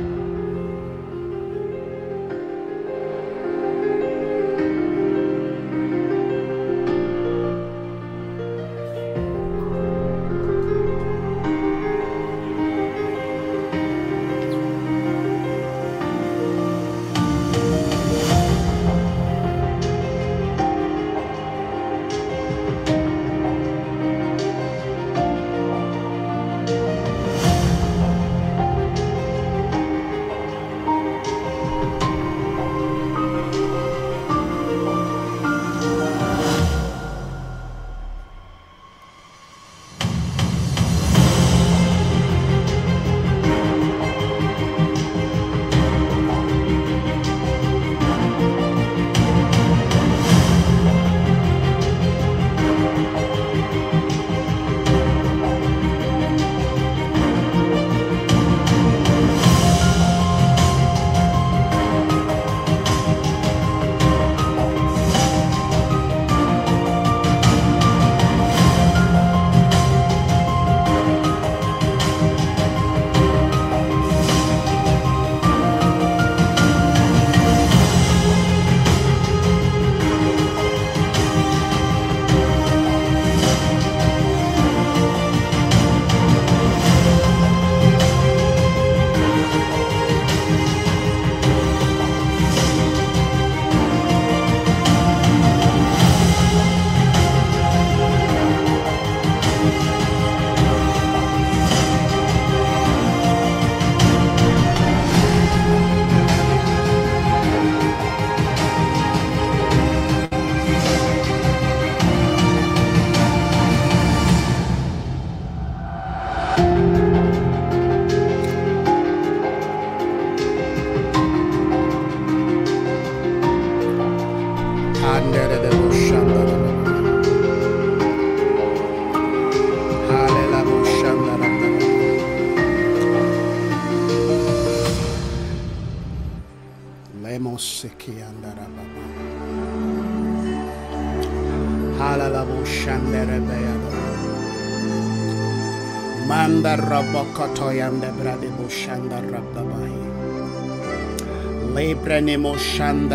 Manda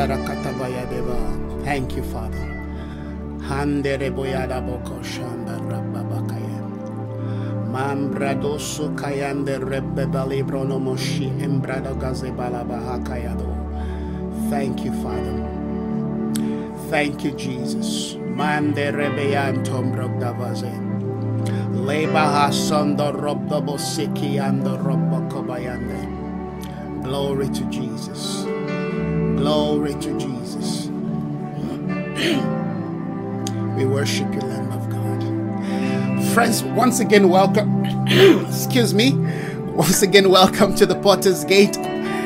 rakatabaya deva. Thank you, Father. Handere boyada boko shanda rababakaya. Mambradoso kayande rebbe balibrono moshi embrado gazebala bahakayado. Thank you, Father. Thank you, Jesus. Mande rebeyantom brogdavaze. Ando robbo. Glory to Jesus. Glory to Jesus. we worship you, Lamb of God. Friends, once again, welcome. Excuse me. Once again, welcome to the Portals Gate.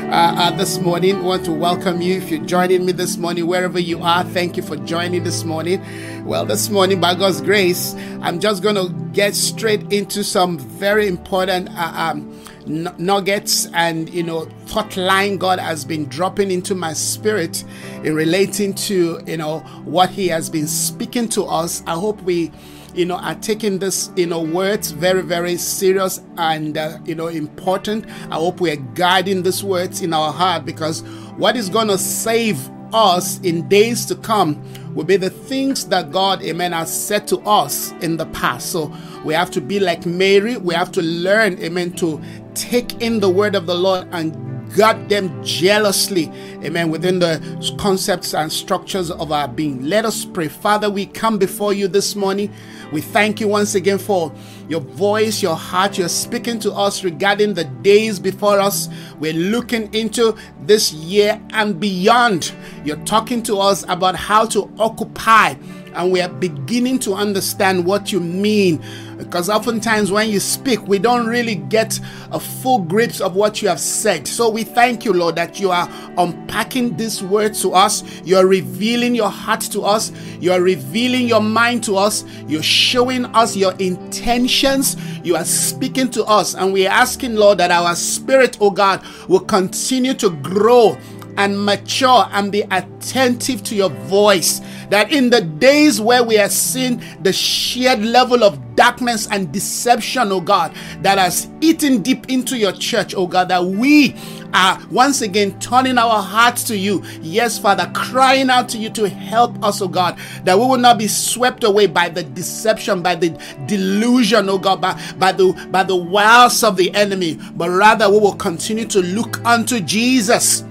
Uh, uh, this morning. I want to welcome you. If you're joining me this morning, wherever you are, thank you for joining this morning. Well, this morning, by God's grace, I'm just going to get straight into some very important uh, um, nuggets and you know thought line God has been dropping into my spirit in relating to you know what He has been speaking to us. I hope we you know are taking this you know words very very serious and uh, you know important i hope we are guarding these words in our heart because what is going to save us in days to come will be the things that god amen has said to us in the past so we have to be like mary we have to learn amen to take in the word of the lord and guard them jealously, amen, within the concepts and structures of our being. Let us pray. Father, we come before you this morning. We thank you once again for your voice, your heart. You're speaking to us regarding the days before us. We're looking into this year and beyond. You're talking to us about how to occupy and we are beginning to understand what you mean because oftentimes when you speak we don't really get a full grip of what you have said. So we thank you lord that you are unpacking this word to us. You're revealing your heart to us. You're revealing your mind to us. You're showing us your intentions. You are speaking to us. And we're asking lord that our spirit oh god will continue to grow and mature and be attentive to your voice that in the days where we are seeing the shared level of darkness and deception, oh God, that has eaten deep into your church, oh God, that we are once again turning our hearts to you. Yes, Father, crying out to you to help us, oh God, that we will not be swept away by the deception, by the delusion, oh God, by, by the by the wiles of the enemy, but rather we will continue to look unto Jesus.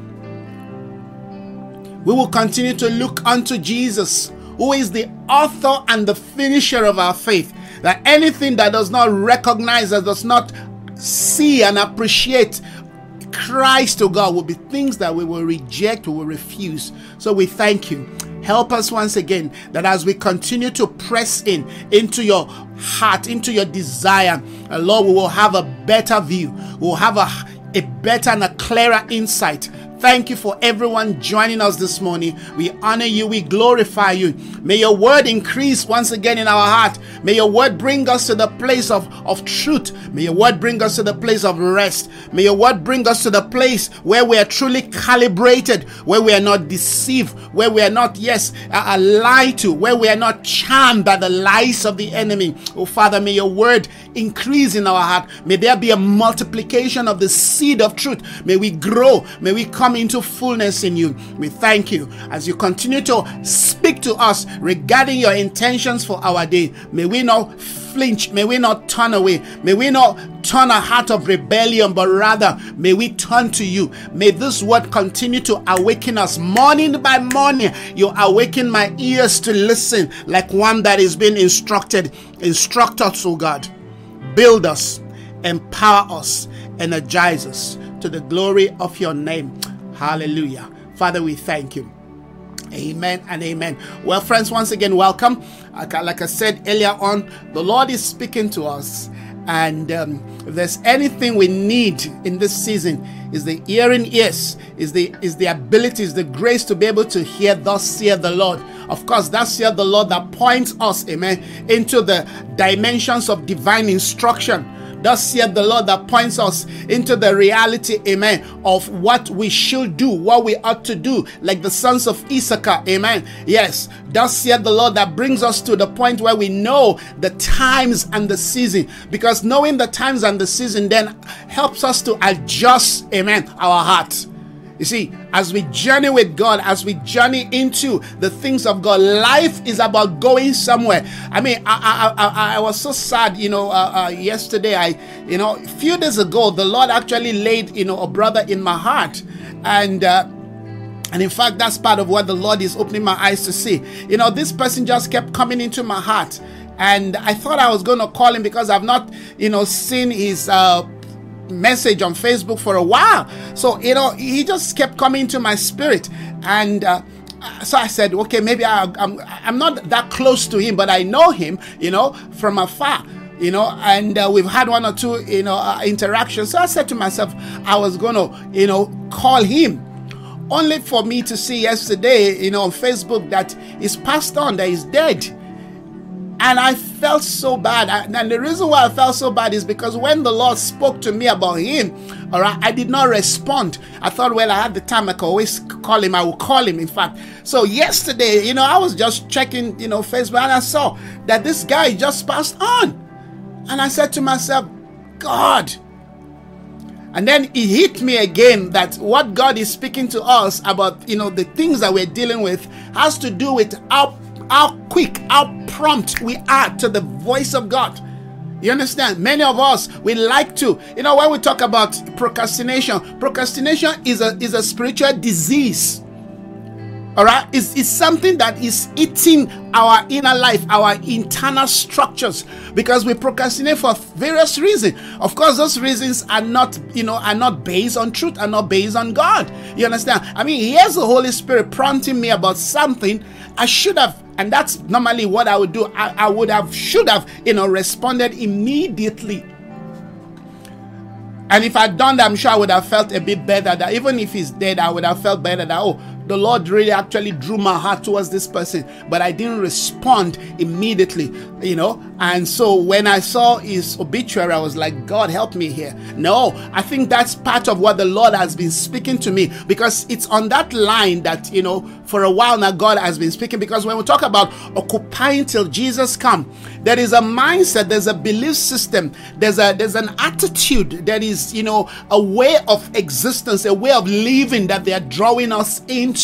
We will continue to look unto Jesus, who is the author and the finisher of our faith. That anything that does not recognize, that does not see and appreciate Christ, oh God, will be things that we will reject, we will refuse. So we thank you. Help us once again that as we continue to press in into your heart, into your desire, Lord, we will have a better view. We'll have a, a better and a clearer insight Thank you for everyone joining us this morning. We honor you, we glorify you. May your word increase once again in our heart. May your word bring us to the place of, of truth. May your word bring us to the place of rest. May your word bring us to the place where we are truly calibrated, where we are not deceived, where we are not, yes, uh, lied to, where we are not charmed by the lies of the enemy. Oh, Father, may your word increase in our heart. May there be a multiplication of the seed of truth. May we grow. May we come into fullness in you. We thank you as you continue to speak to us regarding your intentions for our day. May we not flinch. May we not turn away. May we not turn a heart of rebellion, but rather may we turn to you. May this word continue to awaken us morning by morning. You awaken my ears to listen like one that is being instructed. Instruct us, oh God build us, empower us, energize us to the glory of your name. Hallelujah. Father, we thank you. Amen and amen. Well, friends, once again, welcome. Like I said earlier on, the Lord is speaking to us. And um, if there's anything we need in this season, is the hearing ears, is the is the ability, is the grace to be able to hear. Thus saith the Lord. Of course, that's here the Lord that points us, amen, into the dimensions of divine instruction Thus saith the Lord that points us into the reality, amen, of what we should do, what we ought to do, like the sons of Issachar, amen. Yes, thus saith the Lord that brings us to the point where we know the times and the season, because knowing the times and the season then helps us to adjust, amen, our hearts. You see, as we journey with God, as we journey into the things of God, life is about going somewhere. I mean, I I, I, I was so sad, you know, uh, uh, yesterday. I, you know, a few days ago, the Lord actually laid, you know, a brother in my heart, and. Uh, and in fact, that's part of what the Lord is opening my eyes to see. You know, this person just kept coming into my heart. And I thought I was going to call him because I've not, you know, seen his uh, message on Facebook for a while. So, you know, he just kept coming to my spirit. And, uh, so I said, okay, maybe I, am I'm, I'm not that close to him, but I know him, you know, from afar, you know, and uh, we've had one or two, you know, uh, interactions. So I said to myself, I was going to, you know, call him. Only for me to see yesterday, you know, on Facebook that he's passed on, that he's dead. And I felt so bad. And the reason why I felt so bad is because when the Lord spoke to me about him, all right, I did not respond. I thought, well, I had the time, I could always call him. I will call him, in fact. So yesterday, you know, I was just checking, you know, Facebook and I saw that this guy just passed on. And I said to myself, God. And then it hit me again that what God is speaking to us about, you know, the things that we're dealing with has to do with our how quick, how prompt we are to the voice of God. You understand? Many of us we like to, you know, when we talk about procrastination, procrastination is a is a spiritual disease. Right, it's, it's something that is eating our inner life, our internal structures, because we procrastinate for various reasons. Of course, those reasons are not, you know, are not based on truth, are not based on God. You understand? I mean, here's the Holy Spirit prompting me about something I should have and that's normally what I would do. I, I would have, should have, you know, responded immediately. And if I'd done that, I'm sure I would have felt a bit better that even if he's dead, I would have felt better that, oh, the Lord really actually drew my heart towards this person, but I didn't respond immediately, you know. And so when I saw his obituary, I was like, God, help me here. No, I think that's part of what the Lord has been speaking to me because it's on that line that, you know, for a while now, God has been speaking. Because when we talk about occupying till Jesus come, there is a mindset, there's a belief system, there's a there's an attitude, there is, you know, a way of existence, a way of living that they are drawing us into.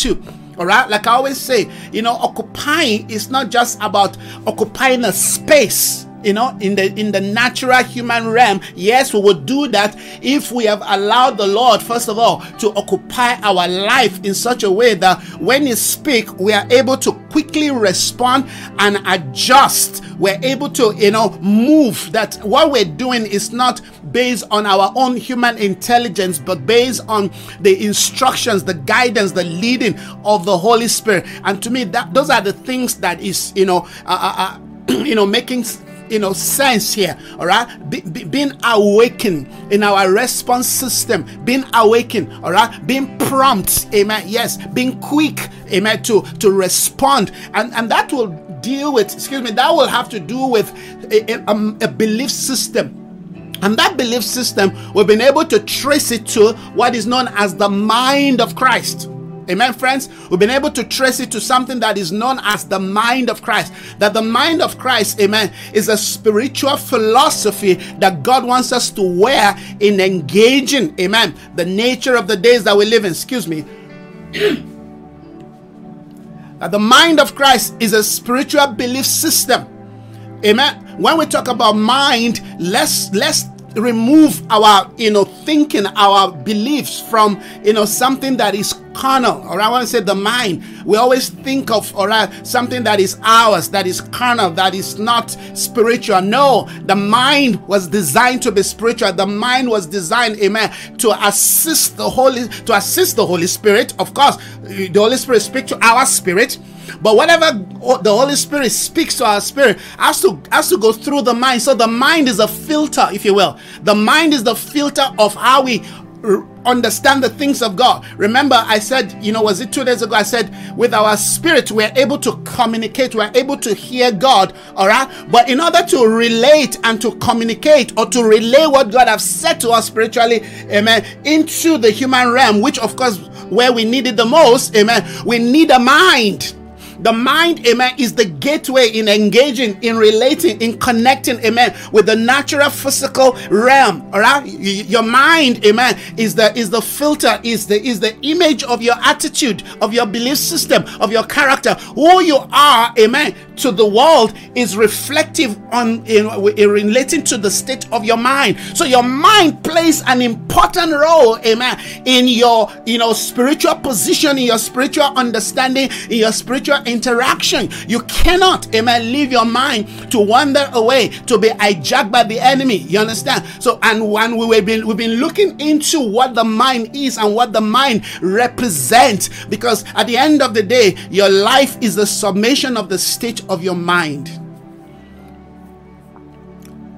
All right, like I always say, you know, occupying is not just about occupying a space you know in the in the natural human realm yes we will do that if we have allowed the lord first of all to occupy our life in such a way that when you speak we are able to quickly respond and adjust. We're able to you know move. That what we're doing is not based on our own human intelligence but based on the instructions the guidance the leading of the holy spirit. And to me that those are the things that is you know uh, uh, uh you know making you know sense here all right? Be, be, being awakened in our response system being awakened all right? Being prompt amen yes. Being quick amen to to respond. And and that will deal with excuse me that will have to do with a, a, um, a belief system. And that belief system we've been able to trace it to what is known as the mind of christ Amen, friends. We've been able to trace it to something that is known as the mind of Christ. That the mind of Christ, amen, is a spiritual philosophy that God wants us to wear in engaging, amen, the nature of the days that we live in. Excuse me. that the mind of Christ is a spiritual belief system. Amen. When we talk about mind, let's let's remove our you know thinking our beliefs from you know something that is carnal. Or i want to say the mind. We always think of or something that is ours that is carnal that is not spiritual. No the mind was designed to be spiritual. The mind was designed amen to assist the holy to assist the holy spirit. Of course the holy spirit speak to our spirit but whatever the Holy Spirit speaks to our spirit has to has to go through the mind. So the mind is a filter, if you will. The mind is the filter of how we understand the things of God. Remember, I said, you know, was it two days ago? I said, with our spirit, we're able to communicate, we're able to hear God, all right? But in order to relate and to communicate or to relay what God has said to us spiritually, amen, into the human realm, which of course, where we need it the most, amen, we need a mind. The mind, amen, is the gateway in engaging, in relating, in connecting, amen, with the natural physical realm. All right, your mind, amen, is the is the filter, is the is the image of your attitude, of your belief system, of your character. Who you are, amen, to the world is reflective on in, in relating to the state of your mind. So your mind plays an important role, amen, in your you know spiritual position, in your spiritual understanding, in your spiritual interaction. You cannot, amen, leave your mind to wander away, to be hijacked by the enemy. You understand? So, and when we have been we've been looking into what the mind is and what the mind represents, because at the end of the day, your life is the summation of the state of your mind.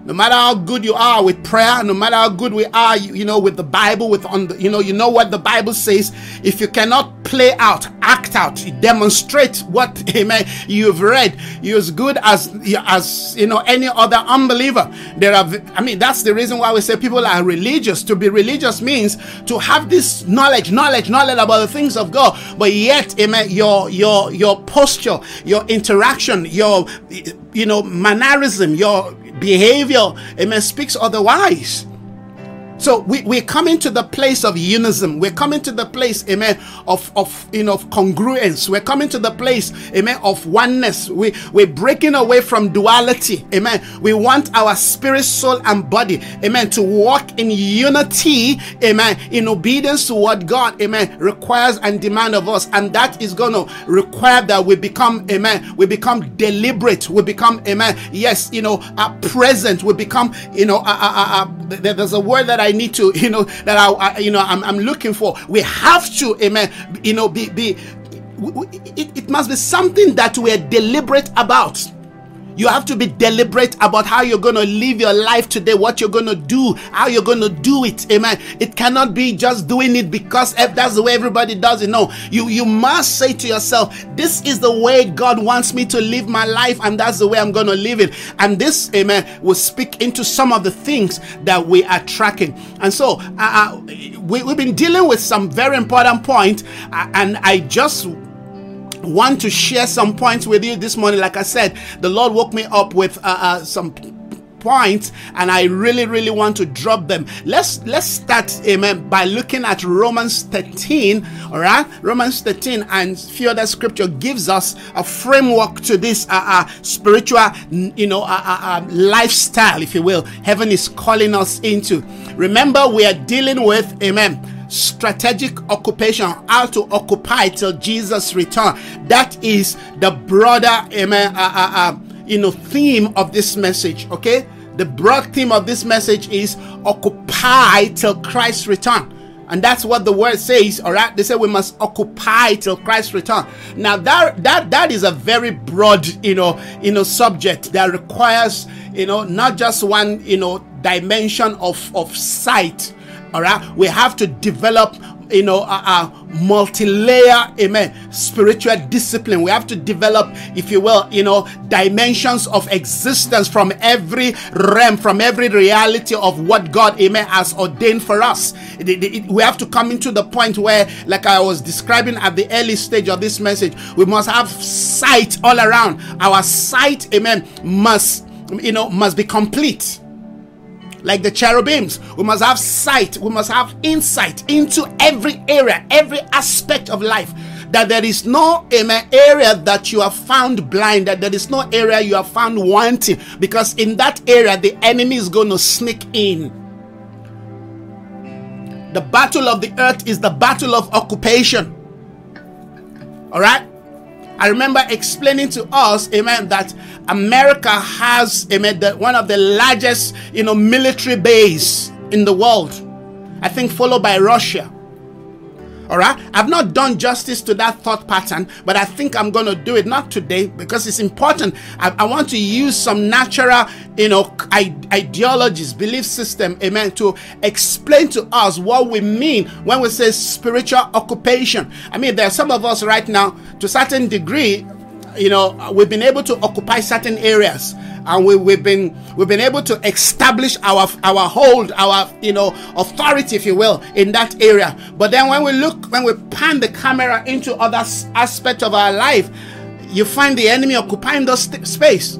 No matter how good you are with prayer, no matter how good we are, you, you know, with the Bible, with on the, you know, you know what the Bible says. If you cannot play out, act out, demonstrate what, amen, you've read, you're as good as as you know any other unbeliever. There are, I mean, that's the reason why we say people are religious. To be religious means to have this knowledge, knowledge, knowledge about the things of God, but yet, amen, your your your posture, your interaction, your you know mannerism, your behavior, amen, speaks otherwise. So we, we're coming to the place of unism. We're coming to the place, amen, of, of you know congruence. We're coming to the place, amen, of oneness. We we're breaking away from duality. Amen. We want our spirit, soul, and body, amen, to walk in unity, amen, in obedience to what God, amen, requires and demand of us. And that is gonna require that we become, amen, we become deliberate, we become, amen, yes, you know, uh, present, we become, you know, there's a word that I I need to, you know, that I, I you know, I'm, I'm looking for. We have to, amen, you know, be, be it, it must be something that we're deliberate about. You have to be deliberate about how you're going to live your life today, what you're going to do, how you're going to do it. Amen. It cannot be just doing it because that's the way everybody does it. No, you you must say to yourself, this is the way God wants me to live my life and that's the way I'm going to live it. And this, amen, will speak into some of the things that we are tracking. And so, uh, uh we, we've been dealing with some very important point uh, and I just want to share some points with you this morning. Like I said, the Lord woke me up with uh, uh, some points and I really really want to drop them. Let's let's start amen by looking at Romans 13, all right? Romans 13 and few other scripture gives us a framework to this uh, uh spiritual you know uh, uh, uh, lifestyle if you will. Heaven is calling us into. Remember we are dealing with amen strategic occupation, how to occupy till Jesus return. That is the broader, amen, uh, uh, uh, you know, theme of this message. Okay, the broad theme of this message is occupy till Christ return. And that's what the word says, all right? They say we must occupy till Christ return. Now that that that is a very broad, you know, you know, subject that requires, you know, not just one, you know, dimension of of sight all right? We have to develop you know a, a multi-layer amen spiritual discipline. We have to develop if you will you know dimensions of existence from every realm from every reality of what god amen has ordained for us. It, it, it, we have to come into the point where like i was describing at the early stage of this message we must have sight all around. Our sight amen must you know must be complete like the cherubims. We must have sight, we must have insight into every area, every aspect of life. That there is no amen, area that you have found blind, that there is no area you have found wanting, because in that area the enemy is going to sneak in. The battle of the earth is the battle of occupation. All right? I remember explaining to us, amen, that America has, amen, the, one of the largest, you know, military base in the world. I think followed by Russia. All right. I've not done justice to that thought pattern, but I think I'm going to do it not today because it's important. I, I want to use some natural, you know, ideologies, belief system, amen, to explain to us what we mean when we say spiritual occupation. I mean, there are some of us right now, to certain degree, you know, we've been able to occupy certain areas and we, we've been we've been able to establish our our hold our you know authority if you will in that area. But then when we look when we pan the camera into other aspects of our life you find the enemy occupying those space.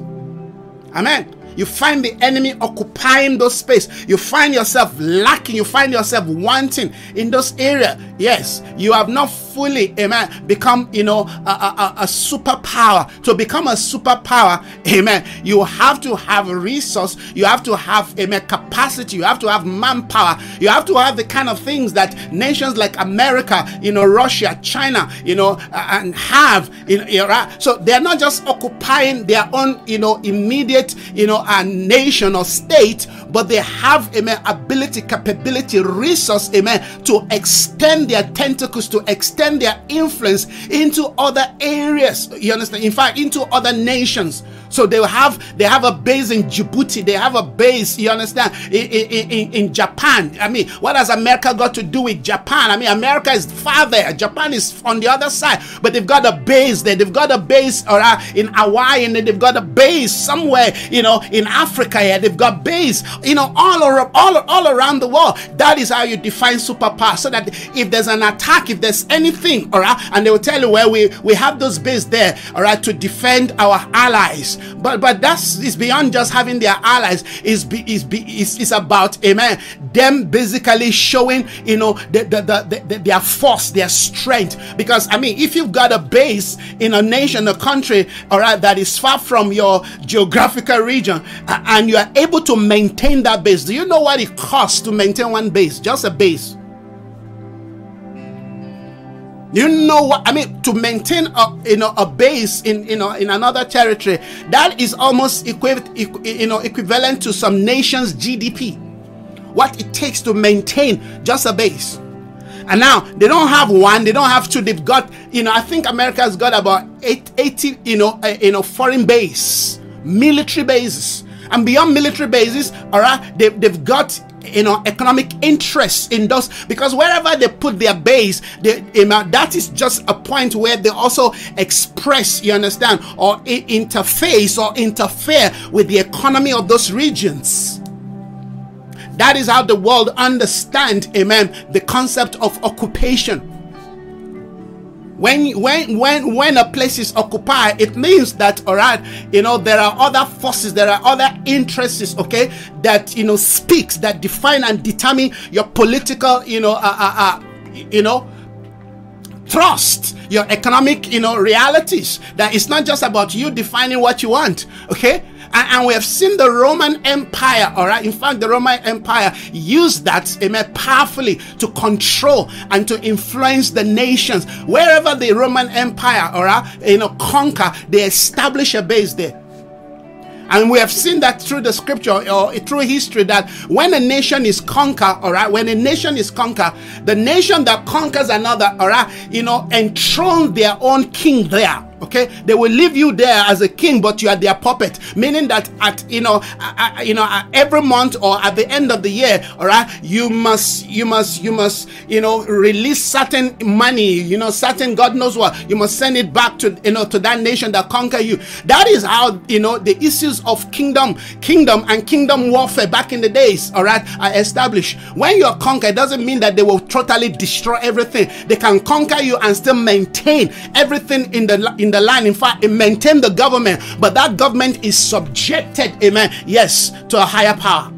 Amen you find the enemy occupying those space. You find yourself lacking. You find yourself wanting in those area. Yes you have not fully, amen, become, you know, a, a, a superpower. To become a superpower, amen, you have to have resource, you have to have, amen, capacity, you have to have manpower, you have to have the kind of things that nations like America, you know, Russia, China, you know, and have in Iraq. So they're not just occupying their own, you know, immediate, you know, a nation or state, but they have, amen, ability, capability, resource, amen, to extend their tentacles, to extend extend their influence into other areas. You understand? In fact, into other nations. So they have they have a base in Djibouti. They have a base. You understand? In, in, in, Japan. I mean, what has America got to do with Japan? I mean, America is far there. Japan is on the other side. But they've got a base there. They've got a base or uh, in Hawaii, and they've got a base somewhere. You know, in Africa. Yeah, they've got base. You know, all around, all all around the world. That is how you define superpower. So that if there's an attack, if there's anything, all right, and they will tell you where we we have those base there, all right, to defend our allies. But but that's is beyond just having their allies. Is is is, is about amen. Them basically showing you know the, the, the, the, their force, their strength. Because I mean, if you've got a base in a nation, a country, all right, that is far from your geographical region, and you are able to maintain that base, do you know what it costs to maintain one base? Just a base. You know what I mean? To maintain a you know a base in you know in another territory, that is almost equivalent you know equivalent to some nations' GDP. What it takes to maintain just a base. And now they don't have one, they don't have two. They've got you know I think America's got about eight, 80 you know you know foreign base military bases. And beyond military bases, all right, they, they've got you know economic interests in those because wherever they put their base they, you know, that is just a point where they also express you understand or interface or interfere with the economy of those regions. That is how the world understand amen the concept of occupation when when when when a place is occupied it means that all right you know there are other forces there are other interests okay that you know speaks that define and determine your political you know uh, uh, uh you know trust your economic you know realities. That it's not just about you defining what you want okay and, we have seen the Roman Empire, all right. In fact, the Roman Empire used that, amen, powerfully to control and to influence the nations. Wherever the Roman Empire, all right, you know, conquer, they establish a base there. And we have seen that through the scripture or through history that when a nation is conquered, all right, when a nation is conquered, the nation that conquers another, all right, you know, enthrone their own king there okay? They will leave you there as a king but you are their puppet. Meaning that at you know you know every month or at the end of the year all right you must you must you must you know release certain money you know certain god knows what. You must send it back to you know to that nation that conquer you. That is how you know the issues of kingdom kingdom and kingdom warfare back in the days all right are established. When you're conquered doesn't mean that they will totally destroy everything. They can conquer you and still maintain everything in the in in the land. In fact, it maintained the government, but that government is subjected, amen, yes, to a higher power.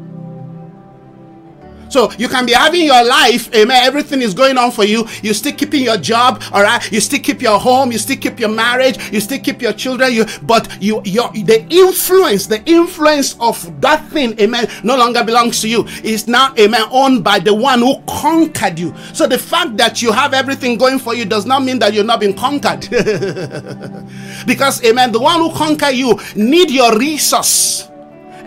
So you can be having your life, amen. Everything is going on for you. You still keeping your job, all right. You still keep your home. You still keep your marriage. You still keep your children. You, but you, your the influence, the influence of that thing, amen, no longer belongs to you. It's now, amen, owned by the one who conquered you. So the fact that you have everything going for you does not mean that you're not being conquered, because, amen, the one who conquered you need your resource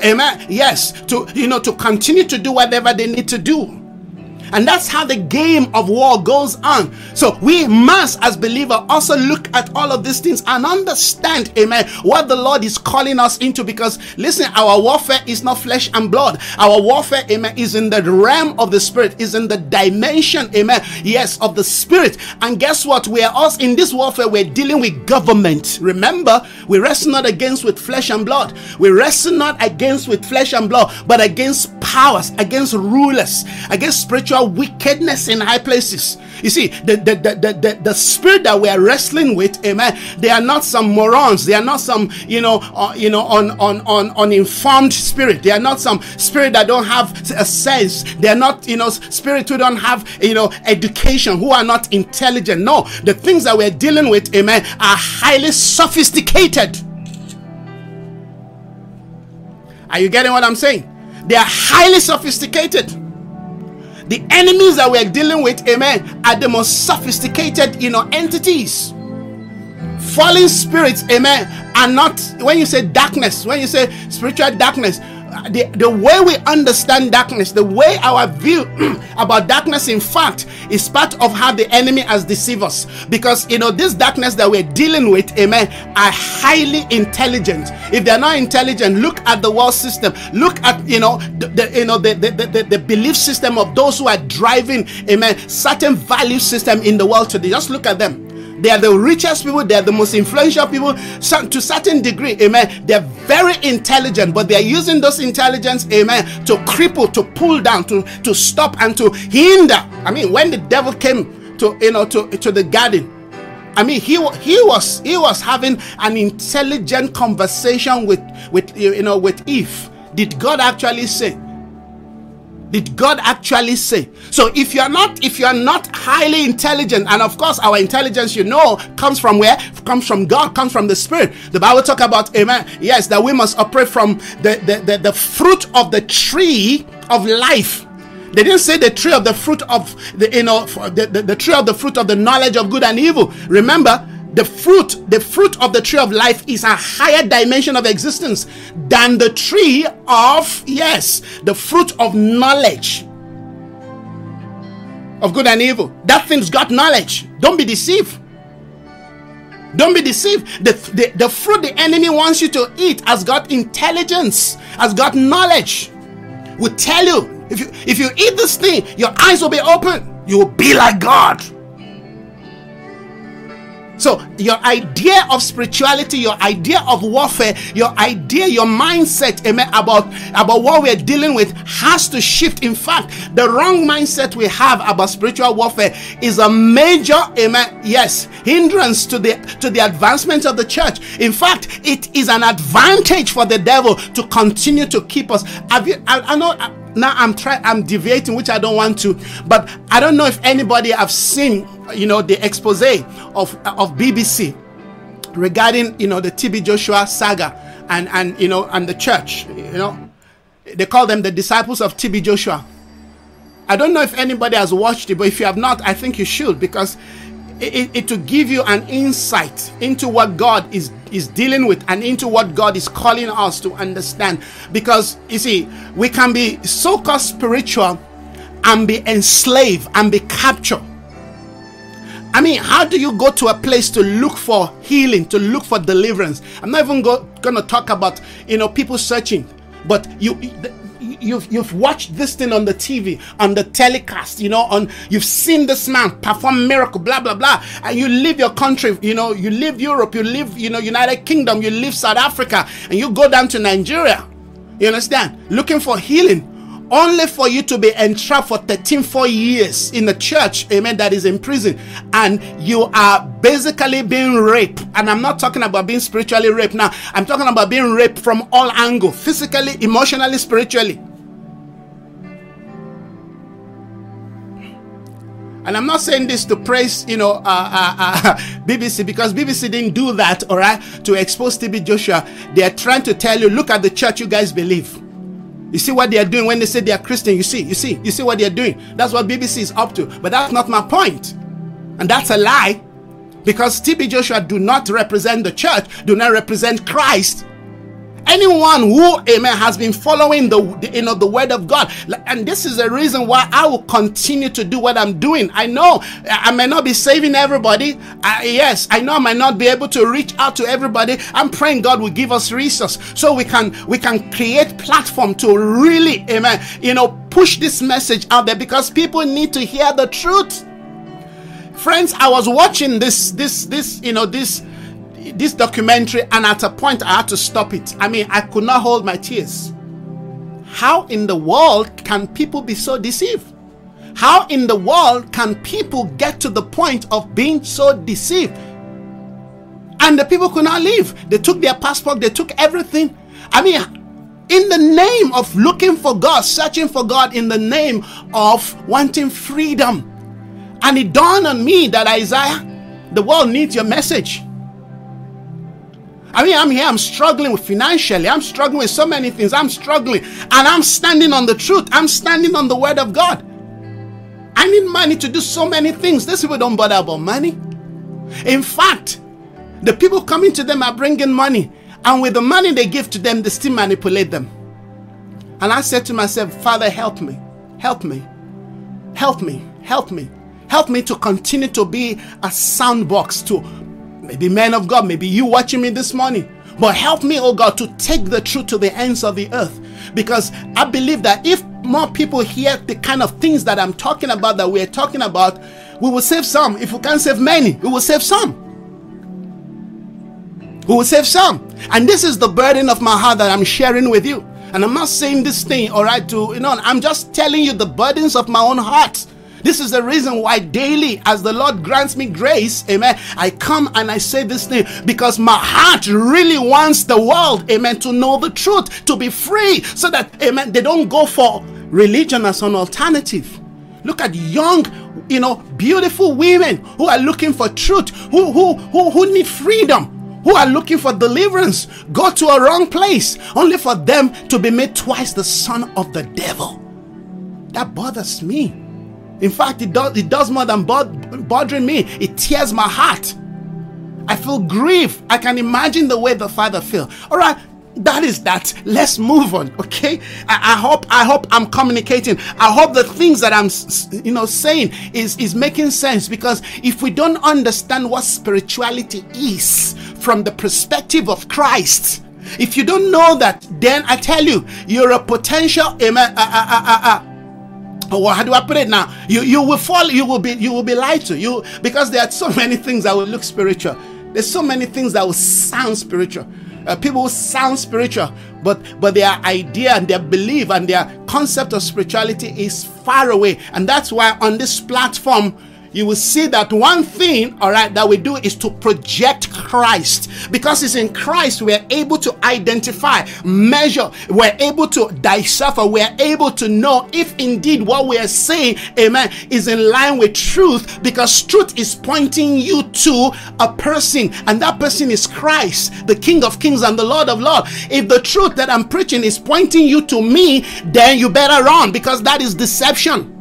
Amen. Yes, to you know to continue to do whatever they need to do. And that's how the game of war goes on. So we must, as believer, also look at all of these things and understand, amen, what the Lord is calling us into. Because listen, our warfare is not flesh and blood. Our warfare, amen, is in the realm of the spirit, is in the dimension, amen, yes, of the spirit. And guess what? We are also in this warfare, we're dealing with government. Remember, we wrestle not against with flesh and blood. We wrestle not against with flesh and blood, but against powers, against rulers, against spiritual wickedness in high places. You see, the, the, the, the, the, spirit that we are wrestling with, amen, they are not some morons. They are not some, you know, uh, you know, on, on, on, uninformed spirit. They are not some spirit that don't have a sense. They are not, you know, spirit who don't have, you know, education, who are not intelligent. No, the things that we're dealing with, amen, are highly sophisticated. Are you getting what I'm saying? They are highly sophisticated. The enemies that we're dealing with, amen, are the most sophisticated, you know, entities. Fallen spirits, amen, are not, when you say darkness, when you say spiritual darkness, uh, the, the way we understand darkness, the way our view about darkness, in fact, is part of how the enemy has deceived us. Because you know, this darkness that we're dealing with, amen, are highly intelligent. If they're not intelligent, look at the world system. Look at you know the, the you know the, the, the, the belief system of those who are driving, amen, certain value system in the world today. Just look at them they are the richest people, they are the most influential people to a certain degree, amen. They're very intelligent, but they're using those intelligence, amen, to cripple, to pull down, to, to stop, and to hinder. I mean, when the devil came to you know to, to the garden, I mean, he he was he was having an intelligent conversation with with you know with Eve. Did God actually say? Did God actually say? So if you're not if you're not highly intelligent, and of course our intelligence, you know, comes from where? Comes from God, comes from the Spirit. The Bible talk about amen. Yes, that we must operate from the the, the, the fruit of the tree of life. They didn't say the tree of the fruit of the you know the, the, the tree of the fruit of the knowledge of good and evil. Remember, the fruit the fruit of the tree of life is a higher dimension of existence than the tree of yes the fruit of knowledge of good and evil that thing's got knowledge don't be deceived Don't be deceived. The, the, the fruit the enemy wants you to eat has got intelligence, has got knowledge. Will tell you if you if you eat this thing, your eyes will be open. You will be like God. So, your idea of spirituality, your idea of warfare, your idea, your mindset eh, amen, about, about what we're dealing with has to shift. In fact, the wrong mindset we have about spiritual warfare is a major, eh, amen, yes, hindrance to the to the advancement of the church. In fact, it is an advantage for the devil to continue to keep us. Have you I, I know now I'm trying I'm deviating, which I don't want to, but I don't know if anybody have seen you know, the expose of, of BBC regarding, you know, the TB Joshua saga and, and, you know, and the church, you know, they call them the disciples of TB Joshua. I don't know if anybody has watched it, but if you have not, I think you should because it, it, to give you an insight into what God is is dealing with and into what God is calling us to understand. Because you see, we can be so-called spiritual and be enslaved and be captured I mean, how do you go to a place to look for healing, to look for deliverance? I'm not even go, gonna talk about you know people searching, but you you've you've watched this thing on the TV, on the telecast, you know, on you've seen this man perform miracle, blah blah blah, and you leave your country, you know, you leave Europe, you leave you know United Kingdom, you leave South Africa, and you go down to Nigeria. You understand? Looking for healing. Only for you to be entrapped for 13 4 years in the church amen that is in prison. And you are basically being raped. And i'm not talking about being spiritually raped now. I'm talking about being raped from all angles physically emotionally spiritually And I'm not saying this to praise, you know, uh, uh, uh, BBC because BBC didn't do that, all right, to expose TB Joshua. They are trying to tell you, look at the church you guys believe. You see what they are doing when they say they are Christian. You see, you see, you see what they are doing. That's what BBC is up to. But that's not my point. And that's a lie. Because TB Joshua do not represent the church, do not represent Christ anyone who amen has been following the, the, you know the word of god. And this is the reason why i will continue to do what i'm doing. I know i may not be saving everybody. I, yes i know i might not be able to reach out to everybody. I'm praying god will give us resources so we can we can create platform to really amen you know push this message out there because people need to hear the truth. Friends i was watching this this this you know this this documentary, and at a point I had to stop it. I mean, I could not hold my tears. How in the world can people be so deceived? How in the world can people get to the point of being so deceived? And the people could not leave. They took their passport, they took everything. I mean, in the name of looking for God, searching for God, in the name of wanting freedom. And it dawned on me that Isaiah, the world needs your message. I mean, I'm here, I'm struggling with financially, I'm struggling with so many things, I'm struggling, and I'm standing on the truth, I'm standing on the word of God. I need money to do so many things. These people don't bother about money. In fact, the people coming to them are bringing money, and with the money they give to them, they still manipulate them. And I said to myself, Father, help me, help me, help me, help me, help me to continue to be a sound box to maybe men of God, maybe you watching me this morning. But help me, oh God, to take the truth to the ends of the earth. Because I believe that if more people hear the kind of things that I'm talking about, that we're talking about, we will save some. If we can't save many, we will save some. We will save some. And this is the burden of my heart that I'm sharing with you. And I'm not saying this thing, all right, to, you know, I'm just telling you the burdens of my own heart this is the reason why daily, as the Lord grants me grace, amen, I come and I say this thing because my heart really wants the world, amen, to know the truth, to be free, so that, amen, they don't go for religion as an alternative. Look at young, you know, beautiful women who are looking for truth, who who who, who need freedom, who are looking for deliverance go to a wrong place only for them to be made twice the son of the devil. That bothers me. In fact, it does, it does more than bothering me. It tears my heart. I feel grief. I can imagine the way the father feels. All right, that is that let's move on okay I, I, hope i hope i'm communicating i hope the things that i'm you know saying is is making sense because if we don't understand what spirituality is from the perspective of christ if you don't know that then i tell you you're a potential amen uh, uh, uh how do I put it now? You you will fall, you will be you will be lied to. You because there are so many things that will look spiritual. There's so many things that will sound spiritual. Uh, people who sound spiritual, but but their idea and their belief and their concept of spirituality is far away. And that's why on this platform you will see that one thing, all right, that we do is to project Christ. Because it's in Christ we're able to identify, measure, we're able to decipher, we're able to know if indeed what we are saying, amen, is in line with truth. Because truth is pointing you to a person, and that person is Christ, the King of Kings and the Lord of Lords. If the truth that I'm preaching is pointing you to me, then you better run because that is deception.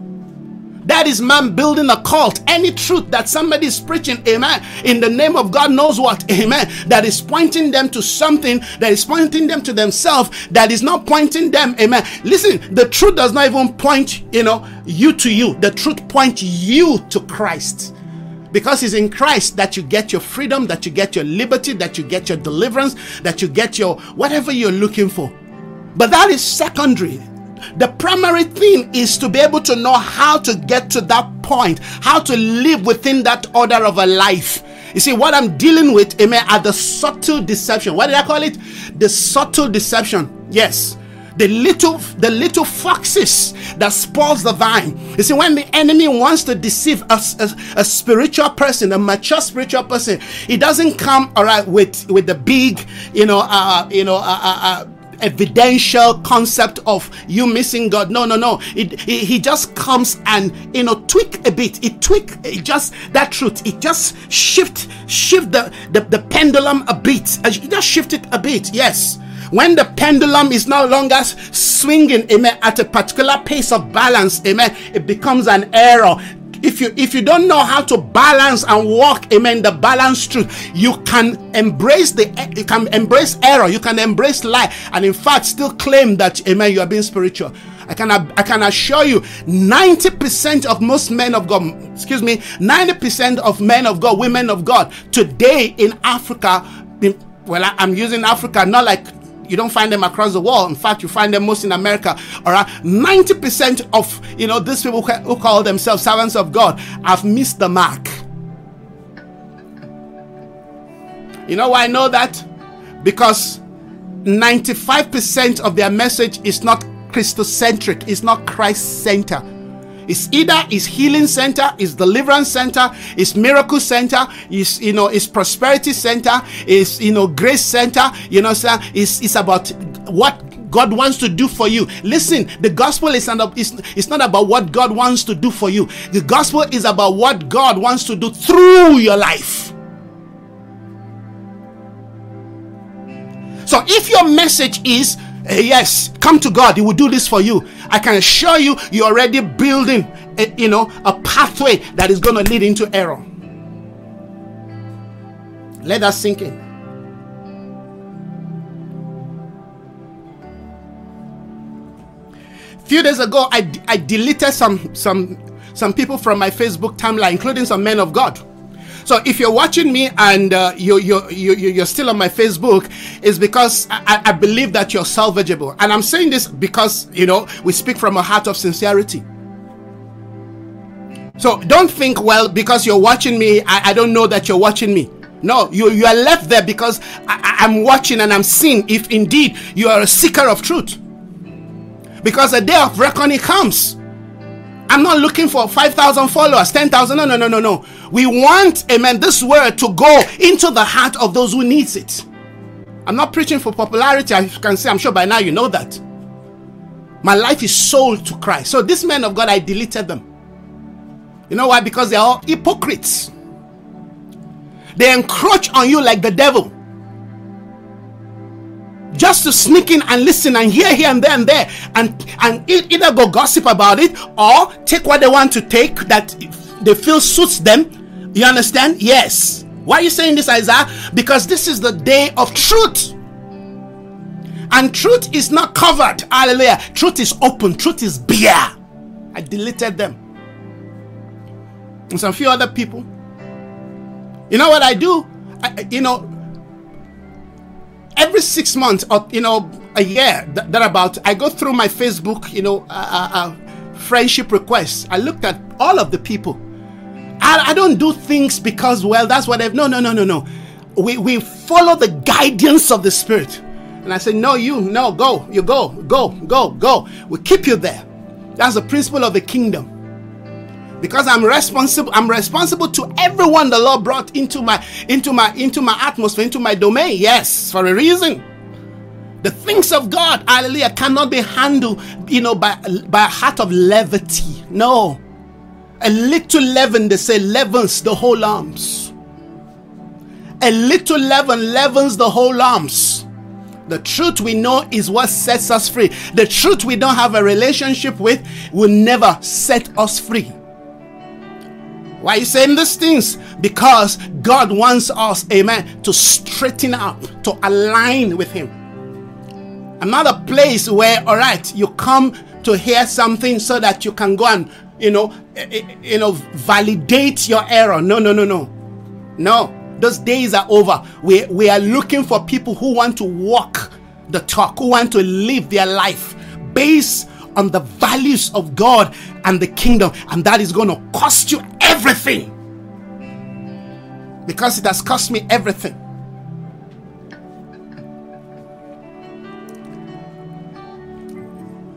That is man building a cult. Any truth that somebody is preaching, amen, in the name of God knows what, amen, that is pointing them to something, that is pointing them to themselves, that is not pointing them, amen. Listen, the truth does not even point, you know, you to you. The truth points you to Christ because it's in Christ that you get your freedom, that you get your liberty, that you get your deliverance, that you get your whatever you're looking for. But that is secondary. The primary thing is to be able to know how to get to that point, how to live within that order of a life. You see, what I'm dealing with, amen, are the subtle deception. What did I call it? The subtle deception. Yes the little the little foxes that spoils the vine you see when the enemy wants to deceive a, a, a, spiritual person a mature spiritual person he doesn't come all right with with the big you know uh you know uh, uh, uh evidential concept of you missing God. No, no, no. It, it, he just comes and you know tweak a bit. It tweak it just that truth. It just shift shift the the, the pendulum a bit. Uh, just shift it a bit. Yes when the pendulum is no longer swinging amen at a particular pace of balance amen it becomes an error if you if you don't know how to balance and walk amen the balance truth you can embrace the you can embrace error you can embrace lie and in fact still claim that amen you are being spiritual. I can I can assure you 90% of most men of God excuse me 90% of men of God women of God today in Africa well I'm using Africa not like you don't find them across the world. In fact, you find them most in America. All right, 90% of you know these people who call themselves servants of God have missed the mark. You know why I know that? Because 95% of their message is not Christocentric, it's not Christ center. It's either is healing center, is deliverance center, is miracle center, is you know, is prosperity center, is you know, grace center. You know, sir, it's it's about what God wants to do for you. Listen, the gospel is not, it's, it's not about what God wants to do for you. The gospel is about what God wants to do through your life. So if your message is Eh, yes, come to God. He will do this for you. I can assure you, you're already building, a, you know, a pathway that is going to lead into error. Let that sink in. Few days ago, I, I deleted some some some people from my Facebook timeline, including some men of God. So if you're watching me and uh, you, you, you, you're still on my Facebook, is because I, I believe that you're salvageable. And I'm saying this because, you know, we speak from a heart of sincerity. So don't think, well, because you're watching me, I, I don't know that you're watching me. No, you, you are left there because I, I'm watching and I'm seeing if indeed you are a seeker of truth. Because a day of reckoning comes I'm not looking for 5,000 followers, 10,000. No, no, no, no, no. We want, amen, this word to go into the heart of those who needs it. I'm not preaching for popularity. I can say, I'm sure by now you know that. My life is sold to Christ. So this men of God, I deleted them. You know why? Because they're all hypocrites. They encroach on you like the devil just to sneak in and listen and hear here and there and there and and either go gossip about it or take what they want to take that they feel suits them you understand yes why are you saying this isaiah because this is the day of truth And truth is not covered. Hallelujah. Truth is open. Truth is bare. I deleted them. And some few other people. You know what I do? I, you know, every six months or you know a year that, that about I go through my Facebook, you know, uh, uh, uh, friendship requests. I looked at all of the people. I, I don't do things because well that's what I've no no no no no. We we follow the guidance of the spirit. And I say, No, you, no, go, you go, go, go, go. We keep you there. That's the principle of the kingdom. Because I'm responsible, I'm responsible to everyone the Lord brought into my into my into my atmosphere, into my domain. Yes, for a reason. The things of God, hallelujah, cannot be handled, you know, by by a heart of levity. No. A little leaven, they say, leavens the whole lumps. A little leaven leavens the whole lumps. The truth we know is what sets us free. The truth we don't have a relationship with will never set us free. Why are you saying these things? Because God wants us, amen, to straighten up, to align with Him. Another place where, all right, you come to hear something so that you can go and, you know, eh, eh, you know, validate your error. No, no, no, no. No. Those days are over. We, we are looking for people who want to walk the talk, who want to live their life based on the values of God and the kingdom. And that is going to cost you everything. Because it has cost me everything.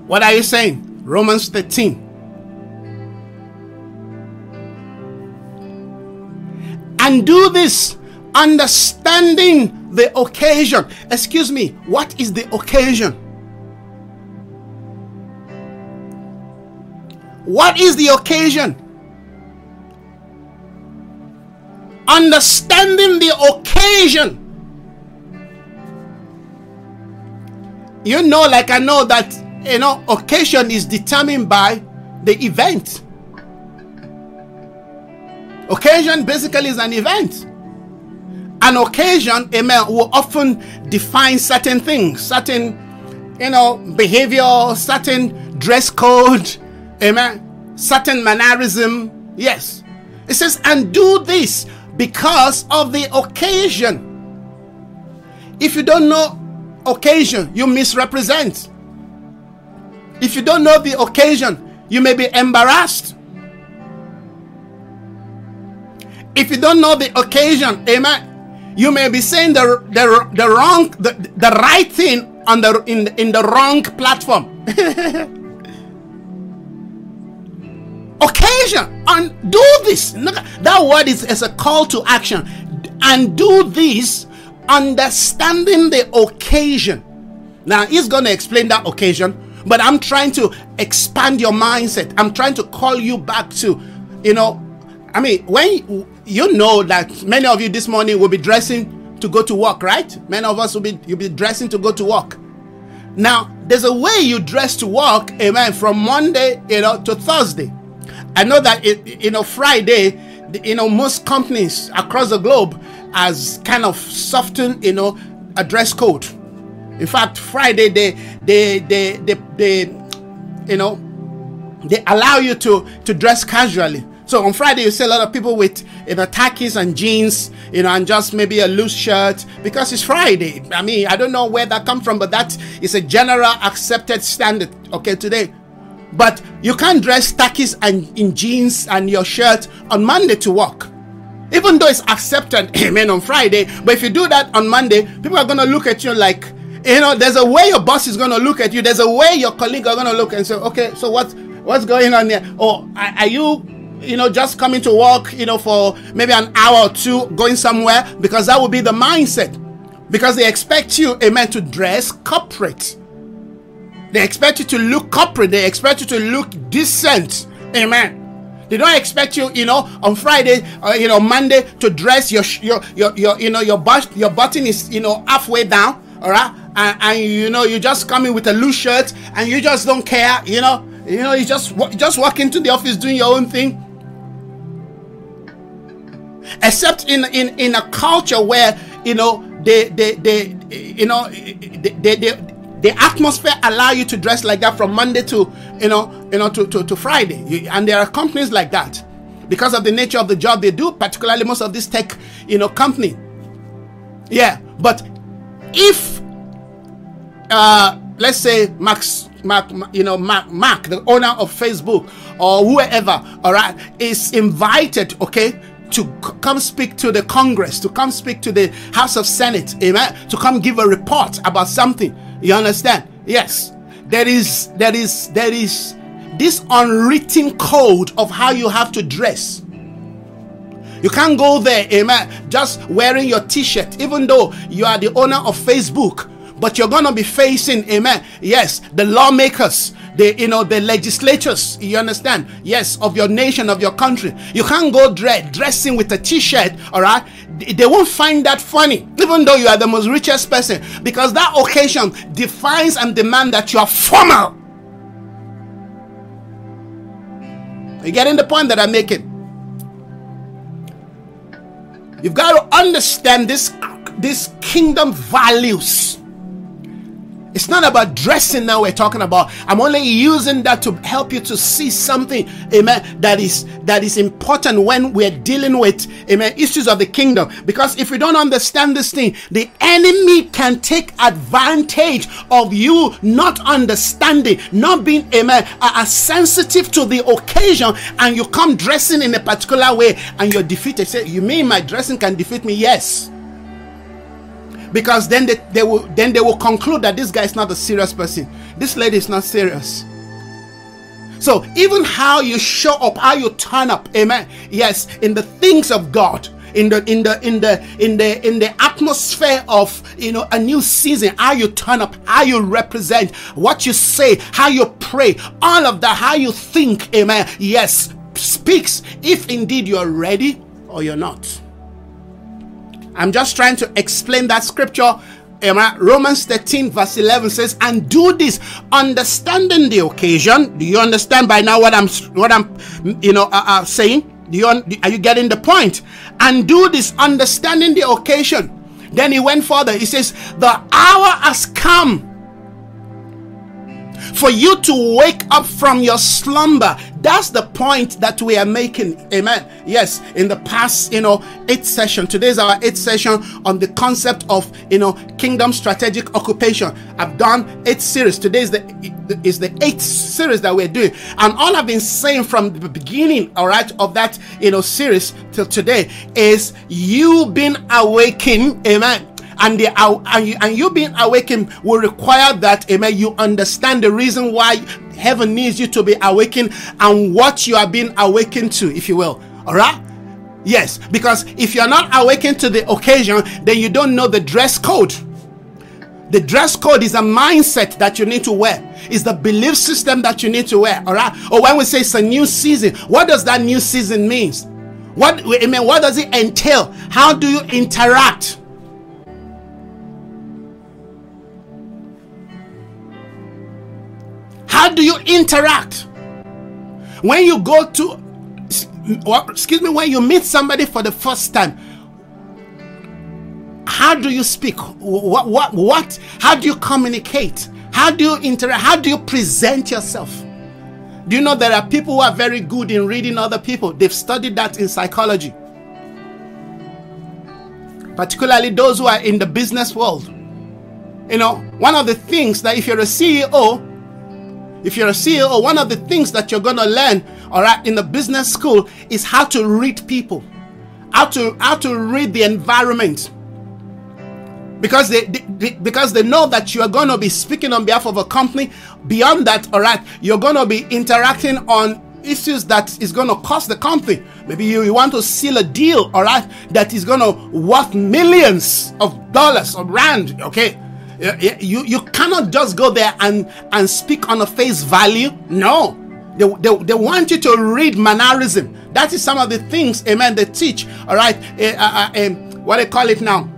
What are you saying? Romans 13. And do this understanding the occasion. Excuse me, what is the occasion? What is the occasion? Understanding the occasion. You know, like I know that, you know, occasion is determined by the event. Occasion basically is an event. An occasion, amen, will often define certain things, certain, you know, behavior, certain dress code, amen, certain mannerism. Yes. It says, and do this because of the occasion. If you don't know occasion, you misrepresent. If you don't know the occasion, you may be embarrassed. If you don't know the occasion, amen, you may be saying the the, the wrong the, the right thing on the in in the wrong platform. occasion and do this. That word is, is a call to action. And do this understanding the occasion. Now he's gonna explain that occasion, but I'm trying to expand your mindset. I'm trying to call you back to, you know, I mean, when you know that many of you this morning will be dressing to go to work, right? Many of us will be you'll be dressing to go to work. Now, there's a way you dress to work, amen, from Monday, you know, to Thursday. I know that it, you know Friday, you know, most companies across the globe has kind of softened, you know, a dress code. In fact, Friday they they they they, they you know they allow you to to dress casually so on Friday, you see a lot of people with you know and jeans, you know, and just maybe a loose shirt because it's Friday. I mean, I don't know where that comes from, but that is a general accepted standard. Okay, today, but you can't dress khakis and in jeans and your shirt on Monday to work. Even though it's accepted, amen, on Friday, but if you do that on Monday, people are gonna look at you like, you know, there's a way your boss is gonna look at you. There's a way your colleague are gonna look and say, okay, so what's what's going on there? Or are you you know, just coming to work, you know, for maybe an hour or two, going somewhere, because that would be the mindset. Because they expect you, amen, to dress corporate. They expect you to look corporate. They expect you to look decent. Amen. They don't expect you, you know, on Friday, or, uh, you know, Monday to dress your, your, your, your you know, your butt, your button is, you know, halfway down, all right, and, and you know, you just come in with a loose shirt, and you just don't care, you know, you know, you just just walk into the office doing your own thing, except in in in a culture where you know they they they you know they they, they the atmosphere allow you to dress like that from Monday to you know you know to, to, to Friday. You, and there are companies like that because of the nature of the job they do, particularly most of this tech you know company. Yeah, but if uh let's say Max Mark, you know, Mark, Mark, the owner of Facebook or whoever, all right, is invited, okay, to come speak to the Congress, to come speak to the House of Senate, amen, to come give a report about something. You understand? Yes. There is, there is, there is this unwritten code of how you have to dress. You can't go there, amen, just wearing your t shirt, even though you are the owner of Facebook but you're gonna be facing, amen. Yes, the lawmakers, the you know the legislatures. You understand? Yes, of your nation, of your country. You can't go dread dressing with a t-shirt. All right, they won't find that funny, even though you are the most richest person, because that occasion defines and demand that you are formal. You getting the point that I'm making? You've got to understand this, this kingdom values. It's not about dressing now we're talking about. I'm only using that to help you to see something, amen, that is that is important when we're dealing with amen issues of the kingdom. Because if we don't understand this thing, the enemy can take advantage of you not understanding, not being amen, uh, sensitive to the occasion, and you come dressing in a particular way and you're defeated. Say, you mean my dressing can defeat me? Yes because then they, they will then they will conclude that this guy is not a serious person. This lady is not serious. So even how you show up how you turn up amen yes in the things of god in the in the in the in the in the atmosphere of you know a new season how you turn up how you represent what you say how you pray all of that how you think amen yes speaks if indeed you're ready or you're not I'm just trying to explain that scripture. Romans 13 verse 11 says, "And do this, understanding the occasion." Do you understand by now what I'm what I'm you know uh, uh, saying? Do you are you getting the point? And do this, understanding the occasion. Then he went further. He says, "The hour has come." For you to wake up from your slumber. That's the point that we are making. Amen. Yes, in the past, you know, eighth session. Today's our eighth session on the concept of, you know, kingdom strategic occupation. I've done eight series. Today is the is the eighth series that we're doing. And all I've been saying from the beginning, all right, of that, you know, series till today is you being awakened. Amen and and you, and you being awakened will require that amen you understand the reason why heaven needs you to be awakened and what you are being awakened to if you will all right yes because if you're not awakened to the occasion then you don't know the dress code the dress code is a mindset that you need to wear. Is the belief system that you need to wear. All right. Or when we say it's a new season, what does that new season means? What I mean, what does it entail? How do you interact? How do you interact? When you go to, excuse me, when you meet somebody for the first time, how do you speak? What, what, what? How do you communicate? How do you interact? How do you present yourself? Do you know there are people who are very good in reading other people? They've studied that in psychology. Particularly those who are in the business world. You know, one of the things that if you're a CEO, if you're a CEO, one of the things that you're going to learn, all right, in the business school is how to read people, how to how to read the environment. Because they, they because they know that you are going to be speaking on behalf of a company. Beyond that, all right, you're going to be interacting on issues that is going to cost the company. Maybe you, you want to seal a deal, all right, that is going to worth millions of dollars or rand, okay? You, you cannot just go there and, and speak on a face value. No. They, they, they want you to read mannerism. That is some of the things, amen, they teach. All right. Uh, uh, uh, what they call it now?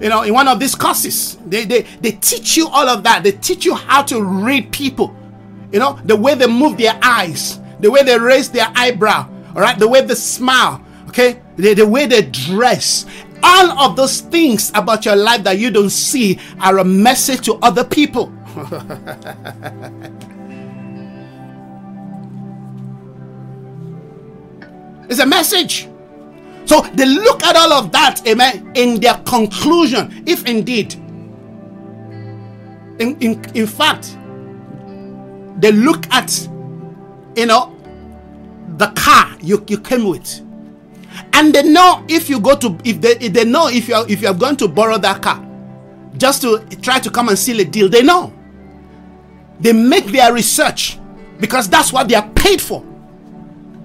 You know, in one of these courses, they, they, they teach you all of that. They teach you how to read people. You know, the way they move their eyes, the way they raise their eyebrow, all right, the way they smile, okay, the, the way they dress, all of those things about your life that you don't see are a message to other people. it's a message. So they look at all of that, amen, in their conclusion, if indeed, in, in, in fact, they look at, you know, the car you, you came with. And they know if you go to, if they, if they know if you're, if you're going to borrow that car, just to try to come and seal a deal, they know. They make their research because that's what they are paid for.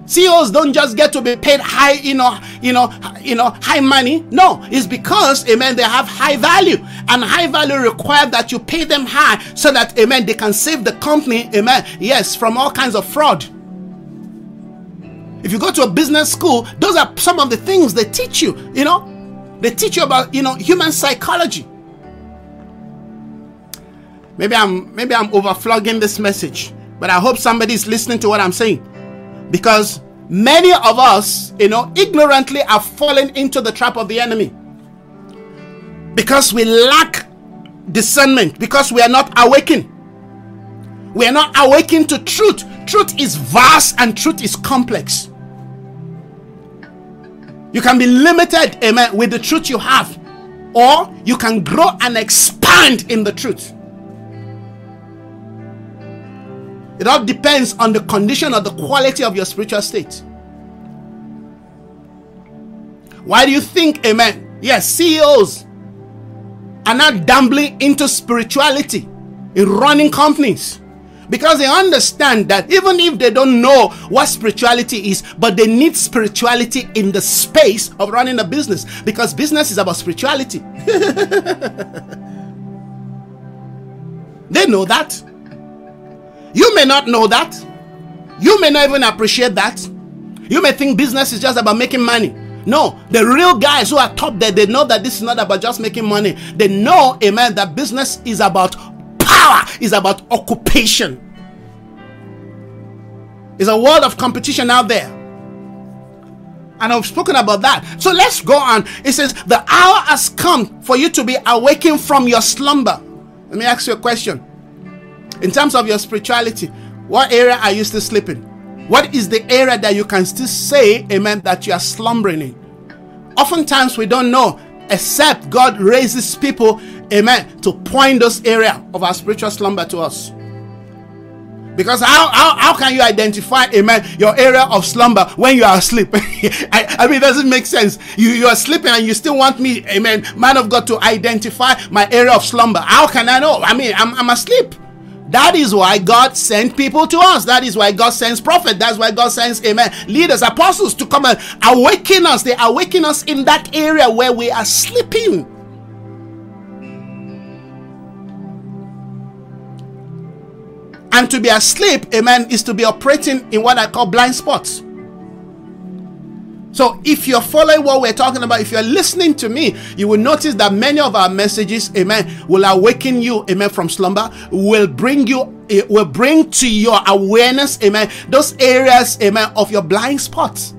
CEOs don't just get to be paid high, you know, you know, you know, high money. No, it's because, amen, they have high value. And high value require that you pay them high so that, amen, they can save the company, amen, yes, from all kinds of fraud. If you go to a business school, those are some of the things they teach you, you know. They teach you about, you know, human psychology. Maybe I'm maybe I'm overflogging this message, but I hope somebody's listening to what I'm saying because many of us, you know, ignorantly are falling into the trap of the enemy because we lack discernment, because we are not awakened. We are not awakened to truth. Truth is vast and truth is complex. You can be limited, amen, with the truth you have, or you can grow and expand in the truth. It all depends on the condition or the quality of your spiritual state. Why do you think, amen? Yes, CEOs are not dumbling into spirituality in running companies because they understand that even if they don't know what spirituality is, but they need spirituality in the space of running a business because business is about spirituality. they know that. You may not know that. You may not even appreciate that. You may think business is just about making money. No, the real guys who are top there, they know that this is not about just making money. They know, amen, that business is about power, is about occupation. It's a world of competition out there. And I've spoken about that. So let's go on. It says, The hour has come for you to be awakened from your slumber. Let me ask you a question. In terms of your spirituality, what area are you still sleeping? What is the area that you can still say, amen, that you are slumbering in? Oftentimes we don't know, except God raises people, amen, to point those area of our spiritual slumber to us. Because how, how, how can you identify, amen, your area of slumber when you are asleep? I, I mean, it doesn't make sense. You, you are sleeping and you still want me, amen, man of God, to identify my area of slumber. How can I know? I mean, I'm, I'm asleep. That is why God sent people to us. That is why God sends prophets. That's why God sends, amen, leaders, apostles to come and awaken us. They awaken us in that area where we are sleeping. And to be asleep, amen, is to be operating in what I call blind spots. So if you're following what we're talking about, if you're listening to me, you will notice that many of our messages, amen, will awaken you, amen, from slumber, will bring you, it will bring to your awareness, amen, those areas, amen, of your blind spots.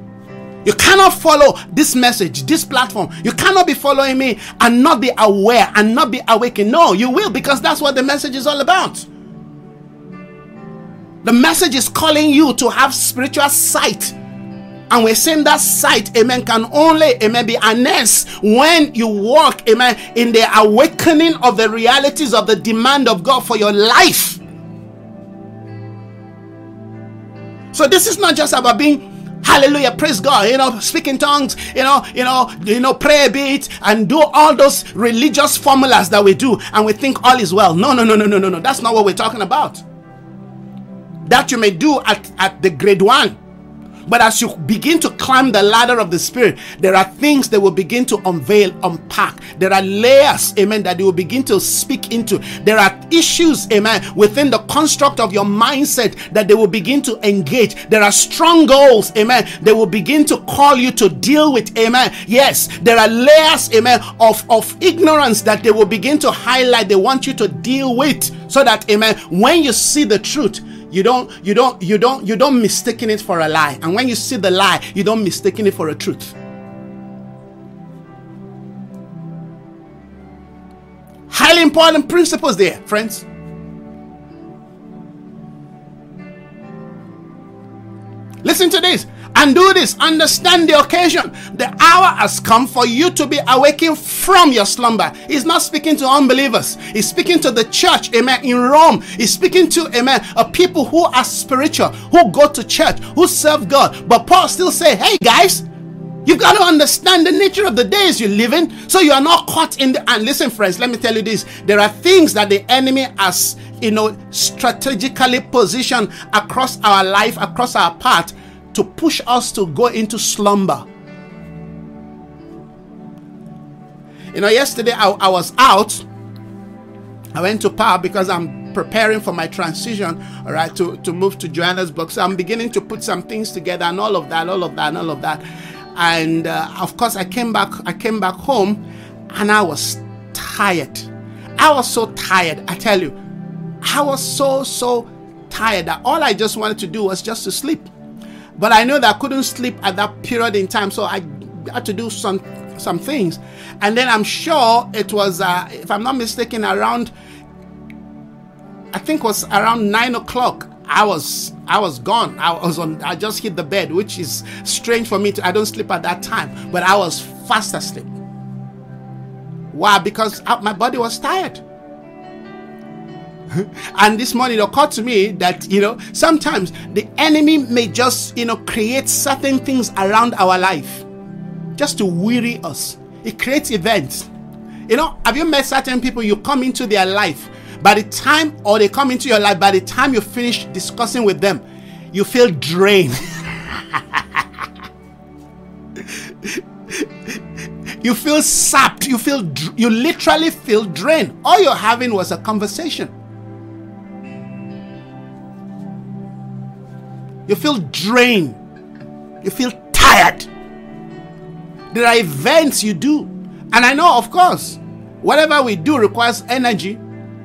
You cannot follow this message, this platform. You cannot be following me and not be aware and not be awakened. No, you will because that's what the message is all about. The message is calling you to have spiritual sight. And we're saying that sight, amen, can only, amen, be harnessed when you walk, amen, in the awakening of the realities of the demand of God for your life. So this is not just about being hallelujah praise god you know speak in tongues you know you know you know pray a bit and do all those religious formulas that we do and we think all is well. No no no no no no no that's not what we're talking about that you may do at, at the grade one but as you begin to climb the ladder of the Spirit, there are things that will begin to unveil, unpack. There are layers, amen, that you will begin to speak into. There are issues, amen, within the construct of your mindset that they will begin to engage. There are strongholds, amen, they will begin to call you to deal with, amen. Yes, there are layers, amen, of, of ignorance that they will begin to highlight. They want you to deal with so that, amen, when you see the truth, you don't you don't you don't you don't mistaken it for a lie. And when you see the lie, you don't mistaken it for a truth. Highly important principles there, friends. Listen to this and do this. Understand the occasion. The hour has come for you to be awakened from your slumber. He's not speaking to unbelievers, he's speaking to the church, amen, in Rome. He's speaking to, amen, a people who are spiritual, who go to church, who serve God. But Paul still say, hey guys, You've got to understand the nature of the days you live in so you are not caught in the. And listen, friends, let me tell you this there are things that the enemy has, you know, strategically positioned across our life, across our path to push us to go into slumber. You know, yesterday I, I was out. I went to power because I'm preparing for my transition, all right, to, to move to Johannesburg. So I'm beginning to put some things together and all of that, all of that, and all of that. And uh, of course, I came back. I came back home, and I was tired. I was so tired. I tell you, I was so so tired that all I just wanted to do was just to sleep. But I know that I couldn't sleep at that period in time, so I had to do some some things. And then I'm sure it was, uh, if I'm not mistaken, around I think was around nine o'clock. I was I was gone. I was on. I just hit the bed, which is strange for me. To, I don't sleep at that time, but I was fast asleep. Why? Because my body was tired. and this morning it occurred to me that you know sometimes the enemy may just you know create certain things around our life just to weary us. It creates events. You know have you met certain people you come into their life by the time or they come into your life by the time you finish discussing with them you feel drained. You feel sapped. You feel you literally feel drained. All you're having was a conversation You feel drained. You feel tired. There are events you do. And I know, of course, whatever we do requires energy.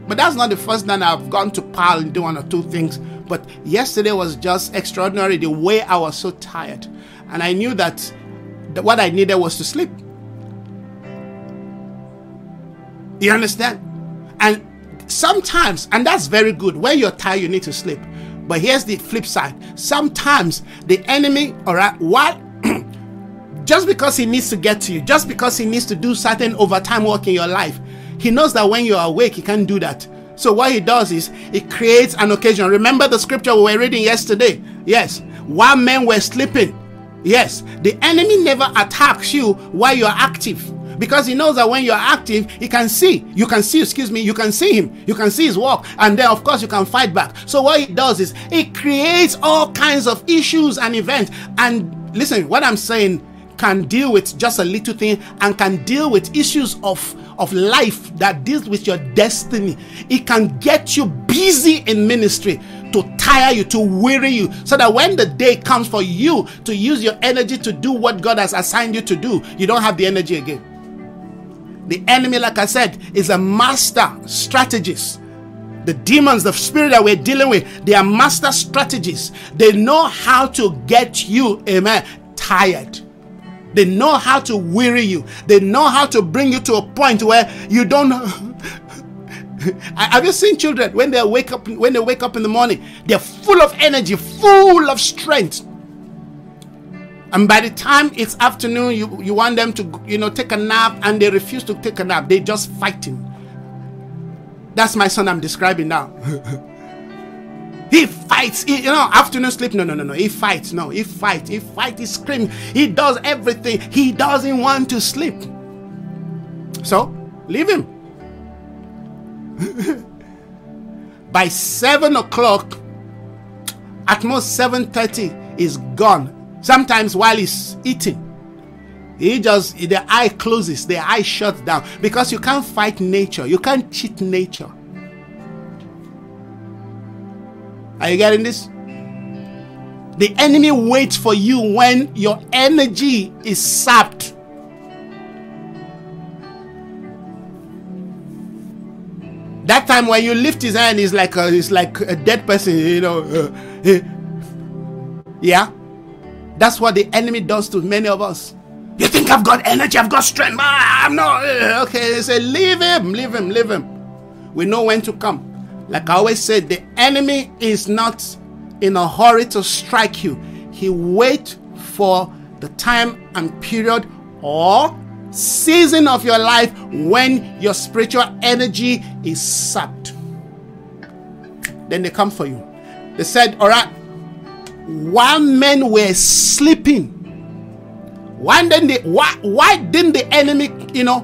But that's not the first time I've gone to pile and do one or two things. But yesterday was just extraordinary the way I was so tired. And I knew that what I needed was to sleep. You understand? And sometimes, and that's very good, when you're tired, you need to sleep. But here's the flip side. Sometimes the enemy, all right, what just because he needs to get to you, just because he needs to do certain overtime work in your life, he knows that when you're awake, he can't do that. So what he does is he creates an occasion. Remember the scripture we were reading yesterday? Yes. While men were sleeping. Yes. The enemy never attacks you while you're active because he knows that when you're active, he can see. You can see, excuse me, you can see him. You can see his work. And then, of course, you can fight back. So, what he does is he creates all kinds of issues and events. And listen, what I'm saying can deal with just a little thing and can deal with issues of of life that deals with your destiny it can get you busy in ministry to tire you to weary you so that when the day comes for you to use your energy to do what god has assigned you to do you don't have the energy again the enemy, like I said, is a master strategist. The demons, the spirit that we're dealing with, they are master strategists. They know how to get you, amen, tired. They know how to weary you. They know how to bring you to a point where you don't Have you seen children when they wake up when they wake up in the morning? They're full of energy, full of strength. And by the time it's afternoon, you, you want them to, you know, take a nap and they refuse to take a nap. They just fighting. That's my son I'm describing now. he fights. He, you know, afternoon sleep. No, no, no, no. He fights. No, he fights. He fights. He screams. He does everything. He doesn't want to sleep. So leave him. By seven o'clock, at most seven thirty, is gone Sometimes while he's eating, he just the eye closes, the eye shuts down because you can't fight nature, you can't cheat nature. Are you getting this? The enemy waits for you when your energy is sapped. That time when you lift his hand, he's like a, he's like a dead person, you know. Uh, yeah. That's what the enemy does to many of us. You think I've got energy, I've got strength. I'm not. Eh, okay, they say, leave him, leave him, leave him. we know when to come. Like I always said, the enemy is not in a hurry to strike you. He wait for the time and period or season of your life when your spiritual energy is sapped. Then they come for you. They said, All right, while men were sleeping, why didn't they, why, why didn't the enemy, you know,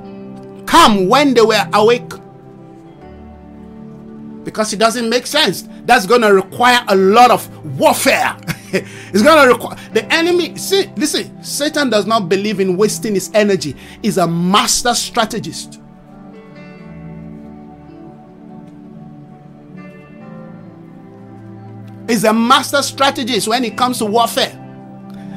come when they were awake? Because it doesn't make sense. That's going to require a lot of warfare. it's going to require the enemy. See, listen, Satan does not believe in wasting his energy. He's a master strategist. He's a master strategist when it comes to warfare.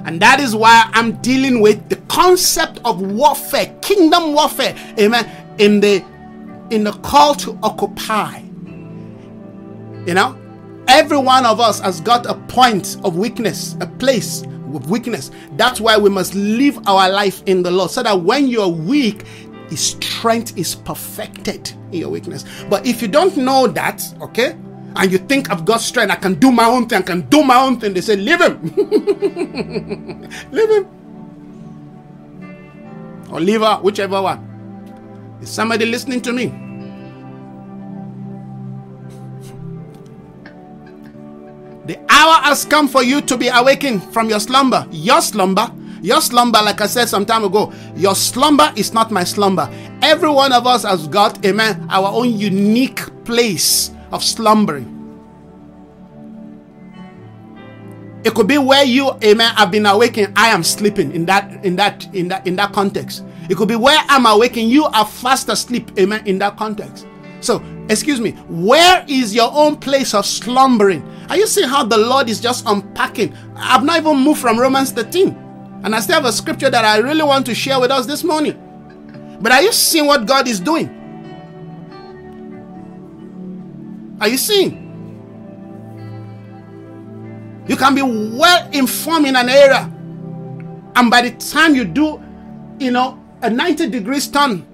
And that is why I'm dealing with the concept of warfare, kingdom warfare, amen, in the in the call to occupy. You know, every one of us has got a point of weakness, a place of weakness. That's why we must live our life in the Lord so that when you're weak, his strength is perfected in your weakness. But if you don't know that, okay, and you think I've got strength, I can do my own thing, I can do my own thing, they say, Leave him. leave him. Or leave her, whichever one. Is somebody listening to me? The hour has come for you to be awakened from your slumber. Your slumber, your slumber, like I said some time ago, your slumber is not my slumber. Every one of us has got, amen, our own unique place of slumbering. It could be where you, amen, have been awakened. I am sleeping in that, in that, in that, in that context. It could be where I'm awakened. You are fast asleep, amen, in that context. So, excuse me, where is your own place of slumbering? Are you seeing how the Lord is just unpacking? I've not even moved from Romans 13. And I still have a scripture that I really want to share with us this morning. But are you seeing what God is doing? Are you seeing? You can be well informed in an area, and by the time you do, you know, a 90 degrees turn,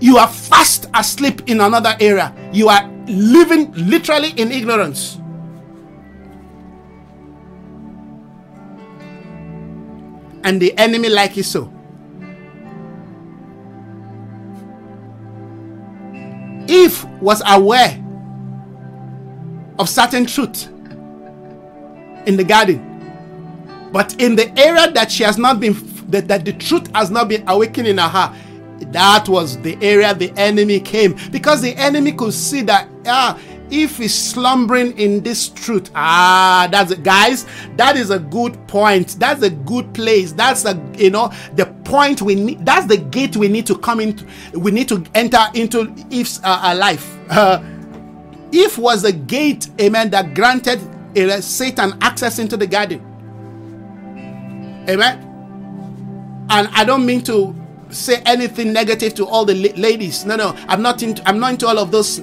you are fast asleep in another area. You are living literally in ignorance. And the enemy like it so. Eve was aware of certain truth in the garden. But in the area that she has not been, that, that the truth has not been awakened in her, that was the area the enemy came. Because the enemy could see that, ah, if he's slumbering in this truth, ah, that's it, guys. That is a good point. That's a good place. That's a, you know, the point we need. That's the gate we need to come into. We need to enter into Eve's uh, life. Uh, Eve was the gate, amen, that granted uh, Satan access into the garden. Amen. And I don't mean to say anything negative to all the ladies. No, no, I'm not into. I'm not into all of those,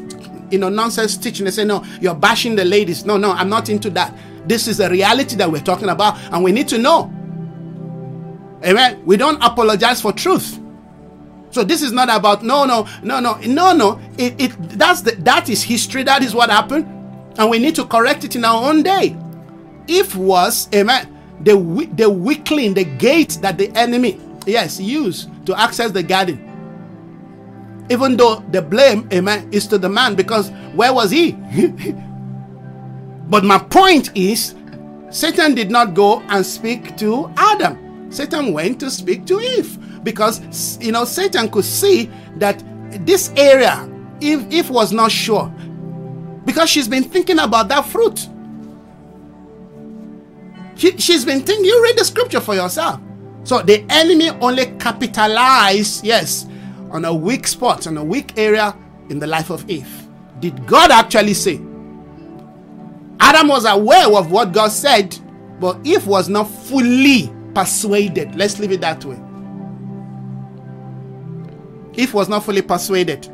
you know, nonsense teaching. They say no, you're bashing the ladies. No, no, I'm not into that. This is a reality that we're talking about, and we need to know. Amen. We don't apologize for truth. So this is not about no, no, no, no, no, no. It, it that's the that is history. That is what happened, and we need to correct it in our own day. Eve was amen the the weakling, the gate that the enemy yes used to access the garden. Even though the blame, amen, is to the man because where was he? but my point is, Satan did not go and speak to Adam. Satan went to speak to Eve because you know Satan could see that this area, if if was not sure, because she's been thinking about that fruit. She, she's been thinking. You read the scripture for yourself. So the enemy only capitalized, yes, on a weak spot, on a weak area in the life of Eve. Did God actually say? Adam was aware of what God said, but Eve was not fully persuaded. Let's leave it that way. Eve was not fully persuaded.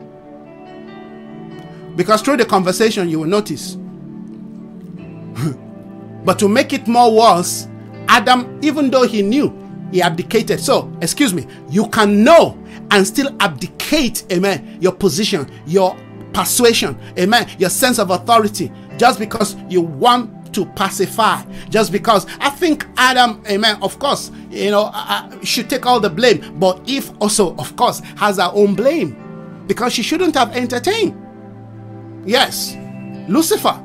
Because through the conversation, you will notice. but to make it more worse, Adam, even though he knew he abdicated. So, excuse me, you can know and still abdicate, amen, your position, your persuasion, amen, your sense of authority, just because you want to pacify, just because I think Adam, amen, of course, you know, should take all the blame, but Eve also, of course, has her own blame because she shouldn't have entertained. Yes, Lucifer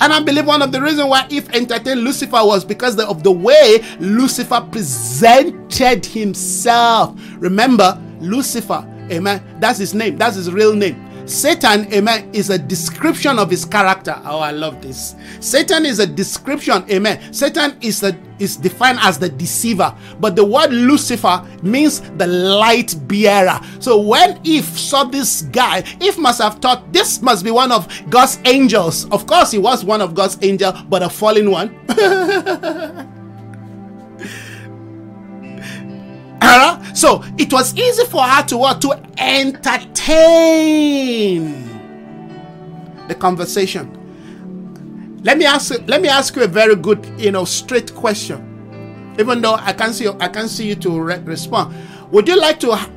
and I believe one of the reasons why Eve entertained Lucifer was because of the way Lucifer presented himself. Remember, Lucifer, amen, that's his name, that's his real name. Satan, amen, is a description of his character. Oh, I love this. Satan is a description, amen. Satan is a is defined as the deceiver, but the word Lucifer means the light bearer. So when Eve saw this guy, Eve must have thought this must be one of God's angels. Of course, he was one of God's angels, but a fallen one. So it was easy for her to what to entertain the conversation. Let me ask let me ask you a very good, you know, straight question. Even though I can see I can see you to re- respond. Would you like to ha-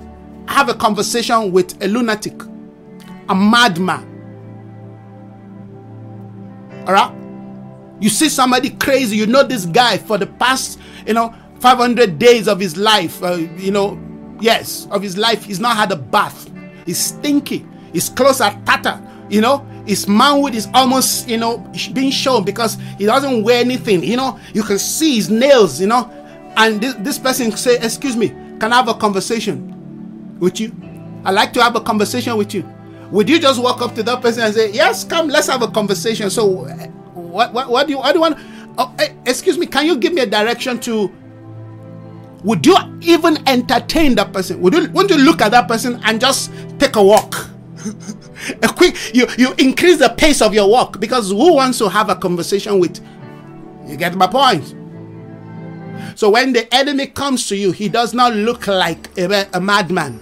have a conversation with a lunatic, a madman? All right? You see somebody crazy, you know this guy for the past, you know, 500 days of his life, uh, you know, yes, of his life, he's not had a bath. He's stinky. His clothes are tattered, you know. His manhood is almost, you know, being shown because he doesn't wear anything, you know. You can see his nails, you know. And this, this person say, Excuse me, can I have a conversation with you? I'd like to have a conversation with you. Would you just walk up to that person and say, Yes, come, let's have a conversation? So, what, what, what do you, what do you want? Oh, excuse me, can you give me a direction to would you even entertain that person? Would you want to look at that person and just take a walk? a quick you you increase the pace of your walk because who wants to have a conversation with you get my point so when the enemy comes to you he does not look like a, a madman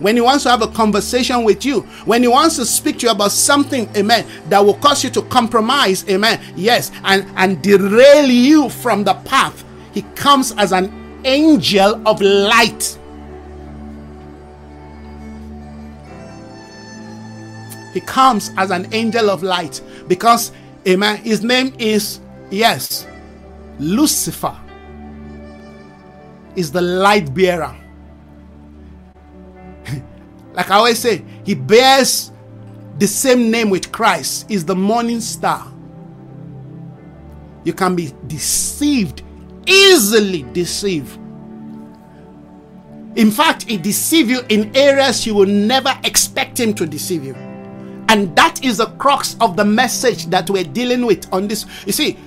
when he wants to have a conversation with you, when he wants to speak to you about something, amen, that will cause you to compromise, amen, yes, and, and derail you from the path, he comes as an angel of light. He comes as an angel of light because, amen, his name is, yes, Lucifer is the light bearer. like I always say, he bears the same name with Christ, is the morning star. You can be deceived easily deceive. In fact, he deceive you in areas you will never expect him to deceive you. And that is the crux of the message that we're dealing with on this. You see,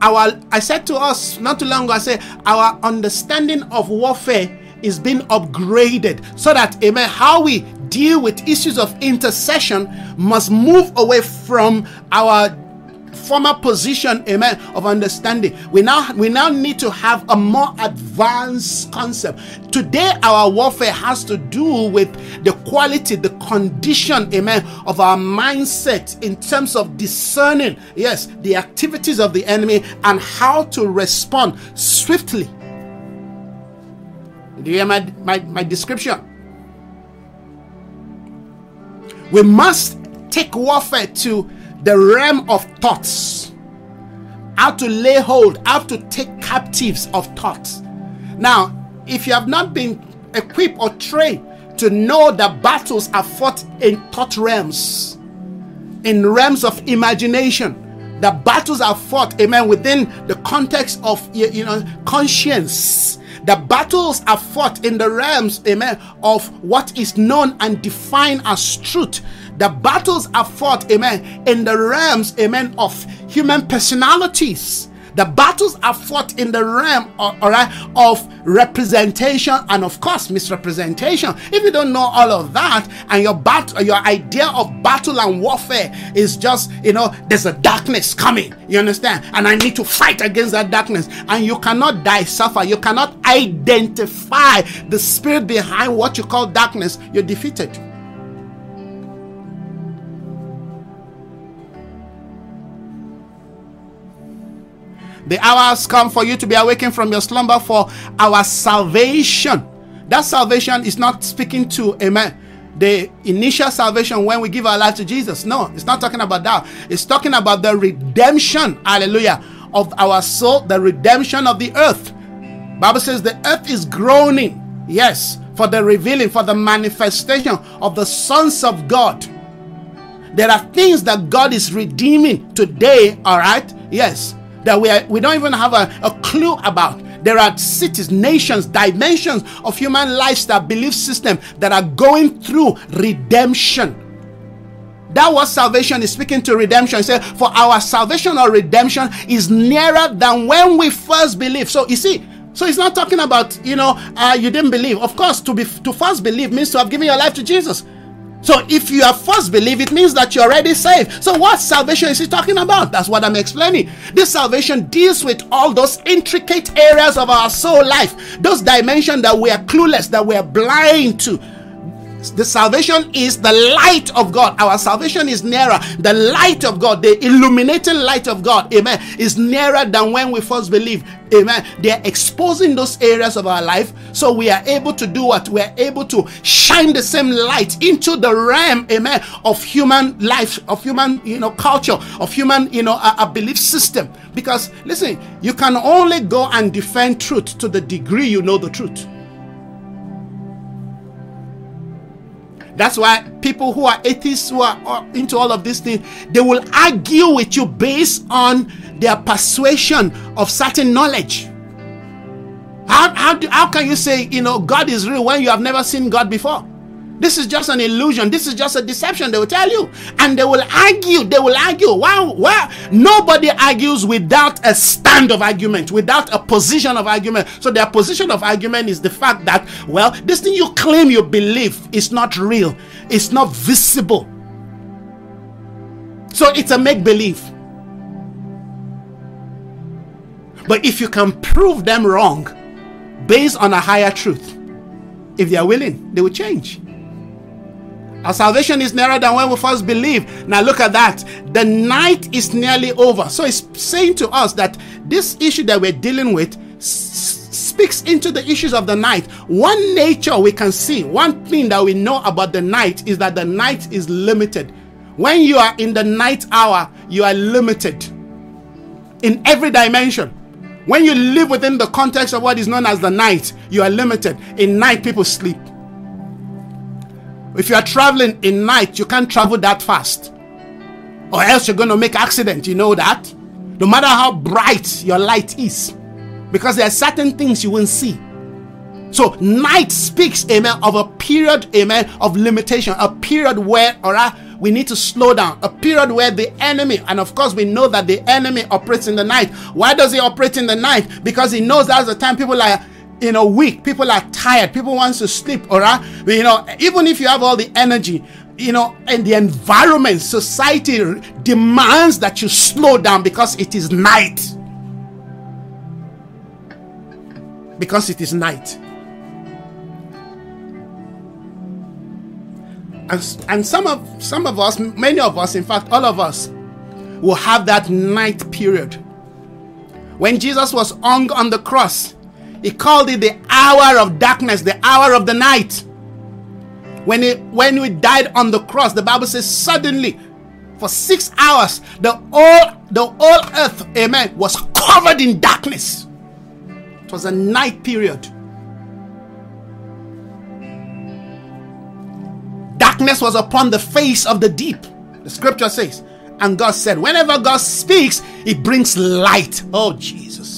our I said to us not too long ago, I said our understanding of warfare is being upgraded so that amen how we deal with issues of intercession must move away from our former position, amen, of understanding. We now we now need to have a more advanced concept. Today, our warfare has to do with the quality, the condition, amen, of our mindset in terms of discerning, yes, the activities of the enemy and how to respond swiftly. Do you hear my, my, my description? We must take warfare to the realm of thoughts. How to lay hold, how to take captives of thoughts. Now, if you have not been equipped or trained to know that battles are fought in thought realms, in realms of imagination, the battles are fought, amen, within the context of you know conscience. The battles are fought in the realms, amen, of what is known and defined as truth. The battles are fought, amen, in the realms, amen, of human personalities. The battles are fought in the realm, uh, all right, of representation and, of course, misrepresentation. If you don't know all of that, and your battle, your idea of battle and warfare is just, you know, there's a darkness coming. You understand? And I need to fight against that darkness. And you cannot die, suffer. You cannot identify the spirit behind what you call darkness. You're defeated. The hour has come for you to be awakened from your slumber for our salvation. That salvation is not speaking to, amen, the initial salvation when we give our life to Jesus. No, it's not talking about that. It's talking about the redemption, hallelujah, of our soul, the redemption of the earth. Bible says the earth is groaning. Yes, for the revealing, for the manifestation of the sons of God. There are things that God is redeeming today, all right? Yes, that we, are, we don't even have a, a clue about. There are cities, nations, dimensions of human lifestyle, belief system that are going through redemption. That was salvation is speaking to redemption. He said, For our salvation or redemption is nearer than when we first believe. So you see, so he's not talking about, you know, uh, you didn't believe. Of course, to be to first believe means to have given your life to Jesus. So if you have first believe, it means that you're already saved. So what salvation is he talking about? That's what I'm explaining. This salvation deals with all those intricate areas of our soul life, those dimensions that we are clueless, that we are blind to the salvation is the light of God. Our salvation is nearer. The light of God, the illuminating light of God, amen, is nearer than when we first believed. Amen. They're exposing those areas of our life so we are able to do what? We are able to shine the same light into the realm, amen, of human life, of human, you know, culture, of human, you know, a, a belief system. Because listen, you can only go and defend truth to the degree you know the truth. That's why people who are atheists, who are uh, into all of these things, they will argue with you based on their persuasion of certain knowledge. How, how, do, how can you say, you know, God is real when you have never seen God before? This is just an illusion. This is just a deception. They will tell you. And they will argue. They will argue. Wow, wow. Nobody argues without a stand of argument, without a position of argument. So their position of argument is the fact that, well, this thing you claim you believe is not real, it's not visible. So it's a make believe. But if you can prove them wrong based on a higher truth, if they are willing, they will change. Our salvation is nearer than when we first believed. Now look at that. The night is nearly over. So it's saying to us that this issue that we're dealing with speaks into the issues of the night. One nature we can see, one thing that we know about the night is that the night is limited. When you are in the night hour, you are limited in every dimension. When you live within the context of what is known as the night, you are limited. In night, people sleep. If you are traveling in night, you can't travel that fast. Or else you're going to make accident. You know that? No matter how bright your light is. Because there are certain things you won't see. So night speaks, amen, of a period, amen, of limitation, a period where, all right, we need to slow down, a period where the enemy, and of course we know that the enemy operates in the night. Why does he operate in the night? Because he knows that's the time people are you know weak people are tired people want to sleep all right? But, you know even if you have all the energy you know and the environment society demands that you slow down because it is night. Because it is night. And, and some of some of us many of us in fact all of us will have that night period. When jesus was hung on the cross he called it the hour of darkness, the hour of the night. When he when we died on the cross, the Bible says suddenly for six hours the whole the whole earth, amen, was covered in darkness. It was a night period. Darkness was upon the face of the deep. The scripture says. And God said, whenever God speaks, He brings light. Oh, Jesus.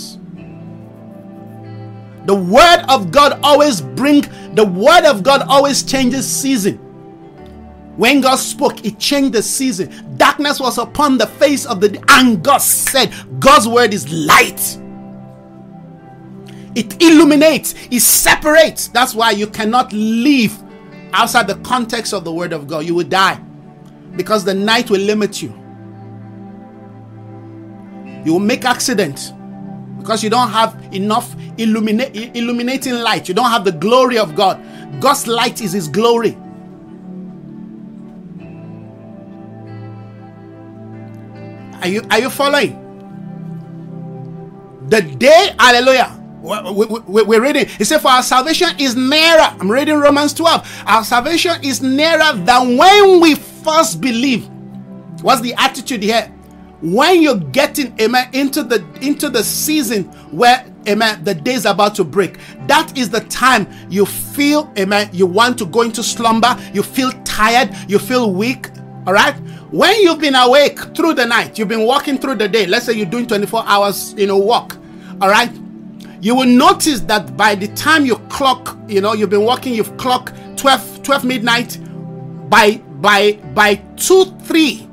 The word of God always bring the word of God always changes season. When God spoke, it changed the season. Darkness was upon the face of the and God said, God's word is light. It illuminates, it separates. That's why you cannot live outside the context of the word of God. You will die because the night will limit you. You will make accidents because you don't have enough illumina- illuminating light. You don't have the glory of God. God's light is His glory. Are you are you following? The day, hallelujah. We're reading. He said, For our salvation is nearer. I'm reading Romans 12. Our salvation is nearer than when we first believe. What's the attitude here? When you're getting, amen, into the into the season where amen, the day's about to break. That is the time you feel, amen, you want to go into slumber, you feel tired, you feel weak, all right? When you've been awake through the night, you've been walking through the day, let's say you're doing 24 hours, you know, walk, all right? You will notice that by the time you clock, you know, you've been walking, you've clocked 12, 12 midnight, by by by 2 3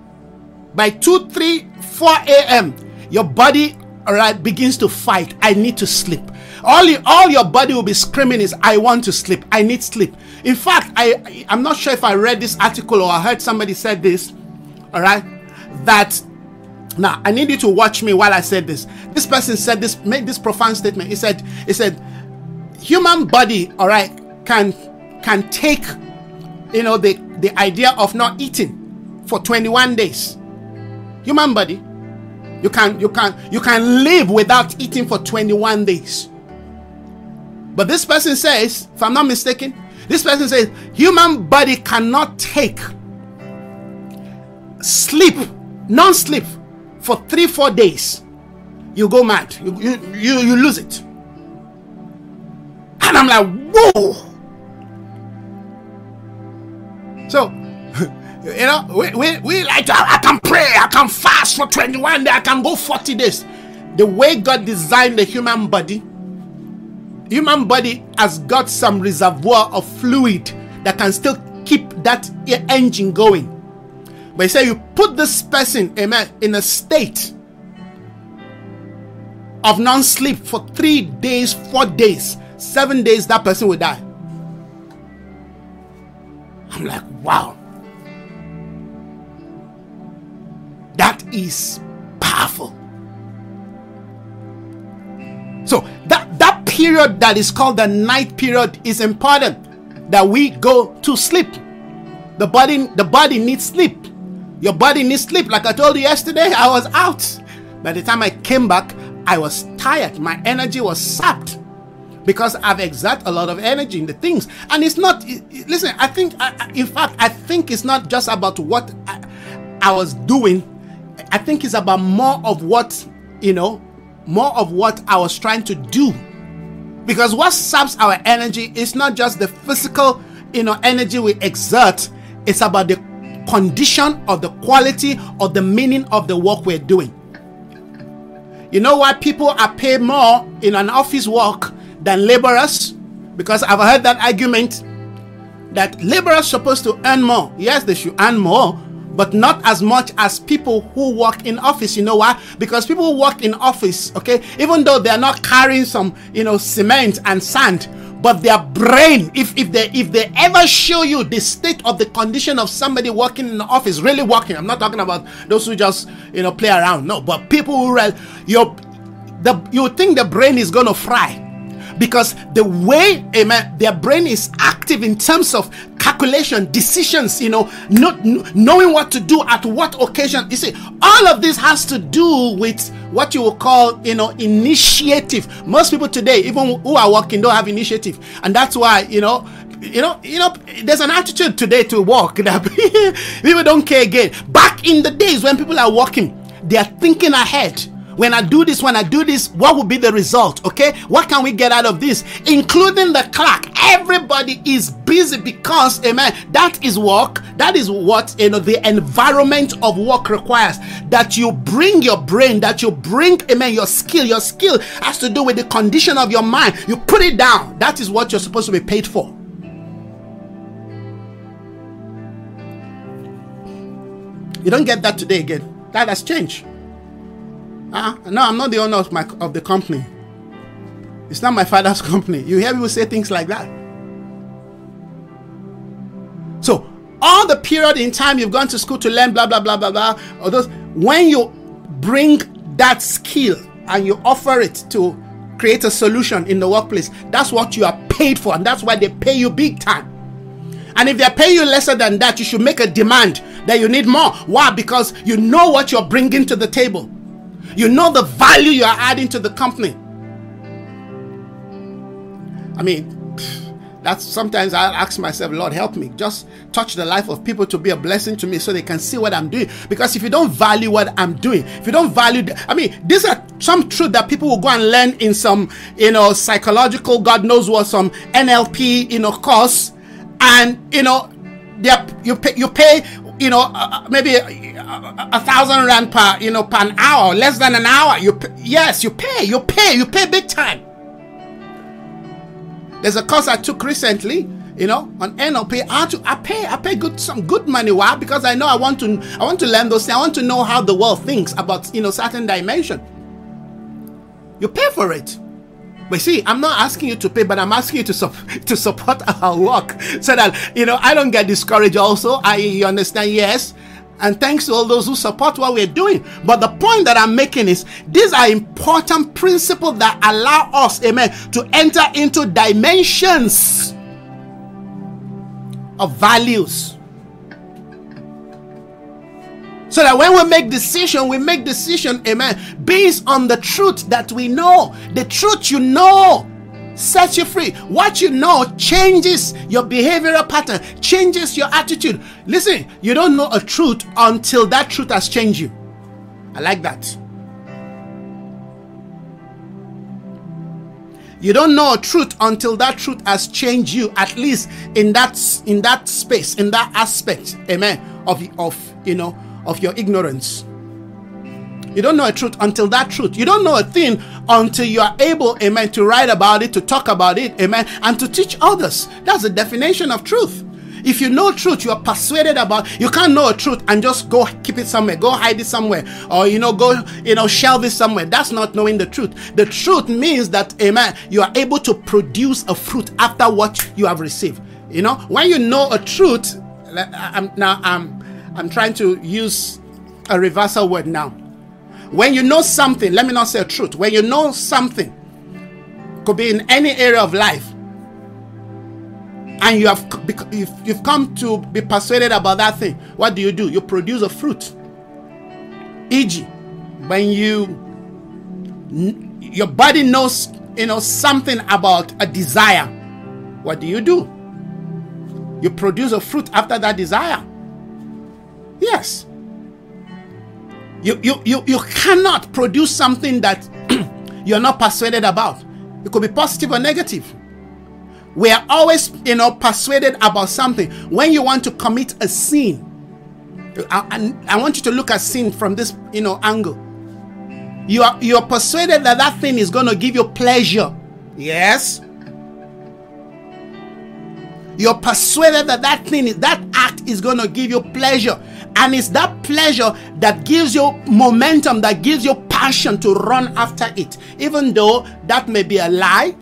by 2 3 4 a.m your body all right begins to fight. I need to sleep. All you, all your body will be screaming is i want to sleep. I need sleep. In fact i i'm not sure if i read this article or i heard somebody said this all right that now i need you to watch me while i said this. This person said this made this profound statement. He said he said human body all right can can take you know the the idea of not eating for 21 days human body you can you can you can live without eating for 21 days. But this person says, if I'm not mistaken, this person says human body cannot take sleep, non-sleep for three, four days. You go mad. You you you, you lose it. And I'm like, whoa. So you know, we, we, we like to, I can pray, I can fast for 21 days, I can go 40 days. The way God designed the human body, human body has got some reservoir of fluid that can still keep that engine going. But he said, you put this person, amen, in a state of non sleep for three days, four days, seven days, that person will die. I'm like, wow. Is powerful. So that that period that is called the night period is important that we go to sleep. The body the body needs sleep. Your body needs sleep. Like I told you yesterday, I was out. By the time I came back, I was tired. My energy was sapped because I've exerted a lot of energy in the things. And it's not, listen, I think, in fact, I think it's not just about what I, I was doing I think it's about more of what, you know, more of what I was trying to do. Because what saps our energy is not just the physical, you know, energy we exert, it's about the condition of the quality or the meaning of the work we're doing. You know why people are paid more in an office work than laborers? Because I've heard that argument that laborers supposed to earn more. Yes, they should earn more, but not as much as people who work in office. You know why? Because people who work in office, okay, even though they're not carrying some, you know, cement and sand, but their brain, if, if they if they ever show you the state of the condition of somebody working in the office, really working, I'm not talking about those who just you know play around. No, but people who real you the you think the brain is gonna fry because the way amen their brain is active in terms of calculation decisions you know not knowing what to do at what occasion. You see all of this has to do with what you will call you know initiative. Most people today even who are working don't have initiative. And that's why you know you know, you know, there's an attitude today to work that people don't care again. Back in the days when people are working, they are thinking ahead when I do this, when I do this, what will be the result? Okay, what can we get out of this? Including the clerk. Everybody is busy because, amen, that is work. That is what you know the environment of work requires. That you bring your brain, that you bring, amen, your skill. Your skill has to do with the condition of your mind. You put it down. That is what you're supposed to be paid for. You don't get that today again. That has changed. Uh, no, I'm not the owner of my of the company. It's not my father's company. You hear people say things like that. So all the period in time you've gone to school to learn blah blah blah blah blah, or those when you bring that skill and you offer it to create a solution in the workplace, that's what you are paid for, and that's why they pay you big time. And if they pay you lesser than that, you should make a demand that you need more. Why? Because you know what you're bringing to the table. You know the value you are adding to the company. I mean, that's sometimes I ask myself, Lord, help me. Just touch the life of people to be a blessing to me so they can see what I'm doing. Because if you don't value what I'm doing, if you don't value, I mean, these are some truth that people will go and learn in some, you know, psychological, God knows what, some NLP, you know, course. And, you know, you pay, you pay, you know, uh, uh maybe a, a, a, thousand rand per, you know, per an hour, less than an hour. You, yes, you pay, you pay, you pay big time. There's a course I took recently, you know, on NLP. I to I pay I pay good some good money. Why? Because I know I want to I want to learn those things. I want to know how the world thinks about you know certain dimension. You pay for it. But see, I'm not asking you to pay, but I'm asking you to su- to support our work so that you know I don't get discouraged. Also, I understand. Yes, and thanks to all those who support what we're doing. But the point that I'm making is these are important principles that allow us, amen, to enter into dimensions of values. So that when we make decision, we make decision, amen, based on the truth that we know. The truth you know sets you free. What you know changes your behavioral pattern, changes your attitude. Listen, you don't know a truth until that truth has changed you. I like that. You don't know a truth until that truth has changed you, at least in that in that space, in that aspect, amen, of of you know of your ignorance. You don't know a truth until that truth. You don't know a thing until you are able, amen, to write about it, to talk about it, amen, and to teach others. That's the definition of truth. If you know truth, you are persuaded about. You can't know a truth and just go keep it somewhere, go hide it somewhere, or you know, go you know, shelve it somewhere. That's not knowing the truth. The truth means that, amen, you are able to produce a fruit after what you have received. You know, when you know a truth, I'm now I'm I'm trying to use a reversal word now. When you know something, let me not say truth. When you know something, could be in any area of life, and you have you've come to be persuaded about that thing, what do you do? You produce a fruit. E.g., when you your body knows you know something about a desire, what do you do? You produce a fruit after that desire. Yes. You, you, you, you cannot produce something that you're not persuaded about. It could be positive or negative. We are always, you know, persuaded about something. When you want to commit a sin, I, I, I want you to look at sin from this, you know, angle. You are you are persuaded that that thing is going to give you pleasure. Yes. You're persuaded that that thing, that act is going to give you pleasure. And it's that pleasure that gives you momentum, that gives you passion to run after it, even though that may be a lie.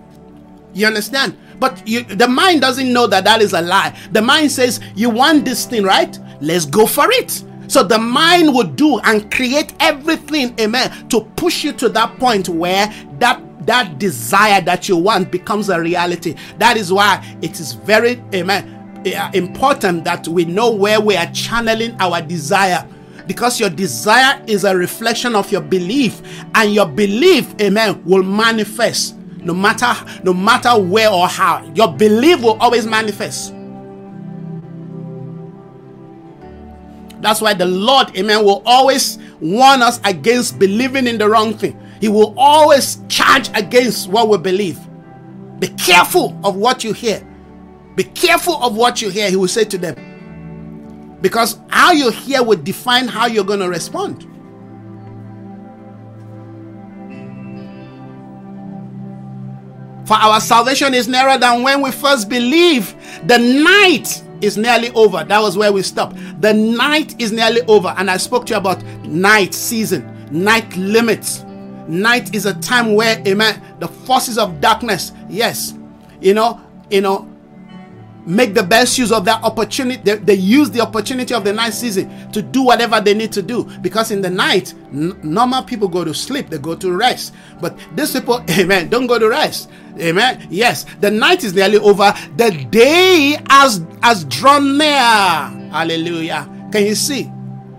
You understand? But you, the mind doesn't know that that is a lie. The mind says, You want this thing, right? Let's go for it. So the mind would do and create everything, amen, to push you to that point where that that desire that you want becomes a reality. That is why it is very, amen important that we know where we are channeling our desire. Because your desire is a reflection of your belief and your belief amen will manifest no matter no matter where or how. Your belief will always manifest. That's why the lord amen will always warn us against believing in the wrong thing. He will always charge against what we believe. Be careful of what you hear be careful of what you hear, he will say to them. Because how you hear will define how you're going to respond. For our salvation is nearer than when we first believe. The night is nearly over. That was where we stopped. The night is nearly over. And I spoke to you about night season, night limits. Night is a time where, amen, the forces of darkness, yes, you know, you know, make the best use of that opportunity. They, they, use the opportunity of the night season to do whatever they need to do because in the night, normal people go to sleep, they go to rest. But these people, amen, don't go to rest. Amen. Yes, the night is nearly over. The day has, has drawn near. Hallelujah. Can you see?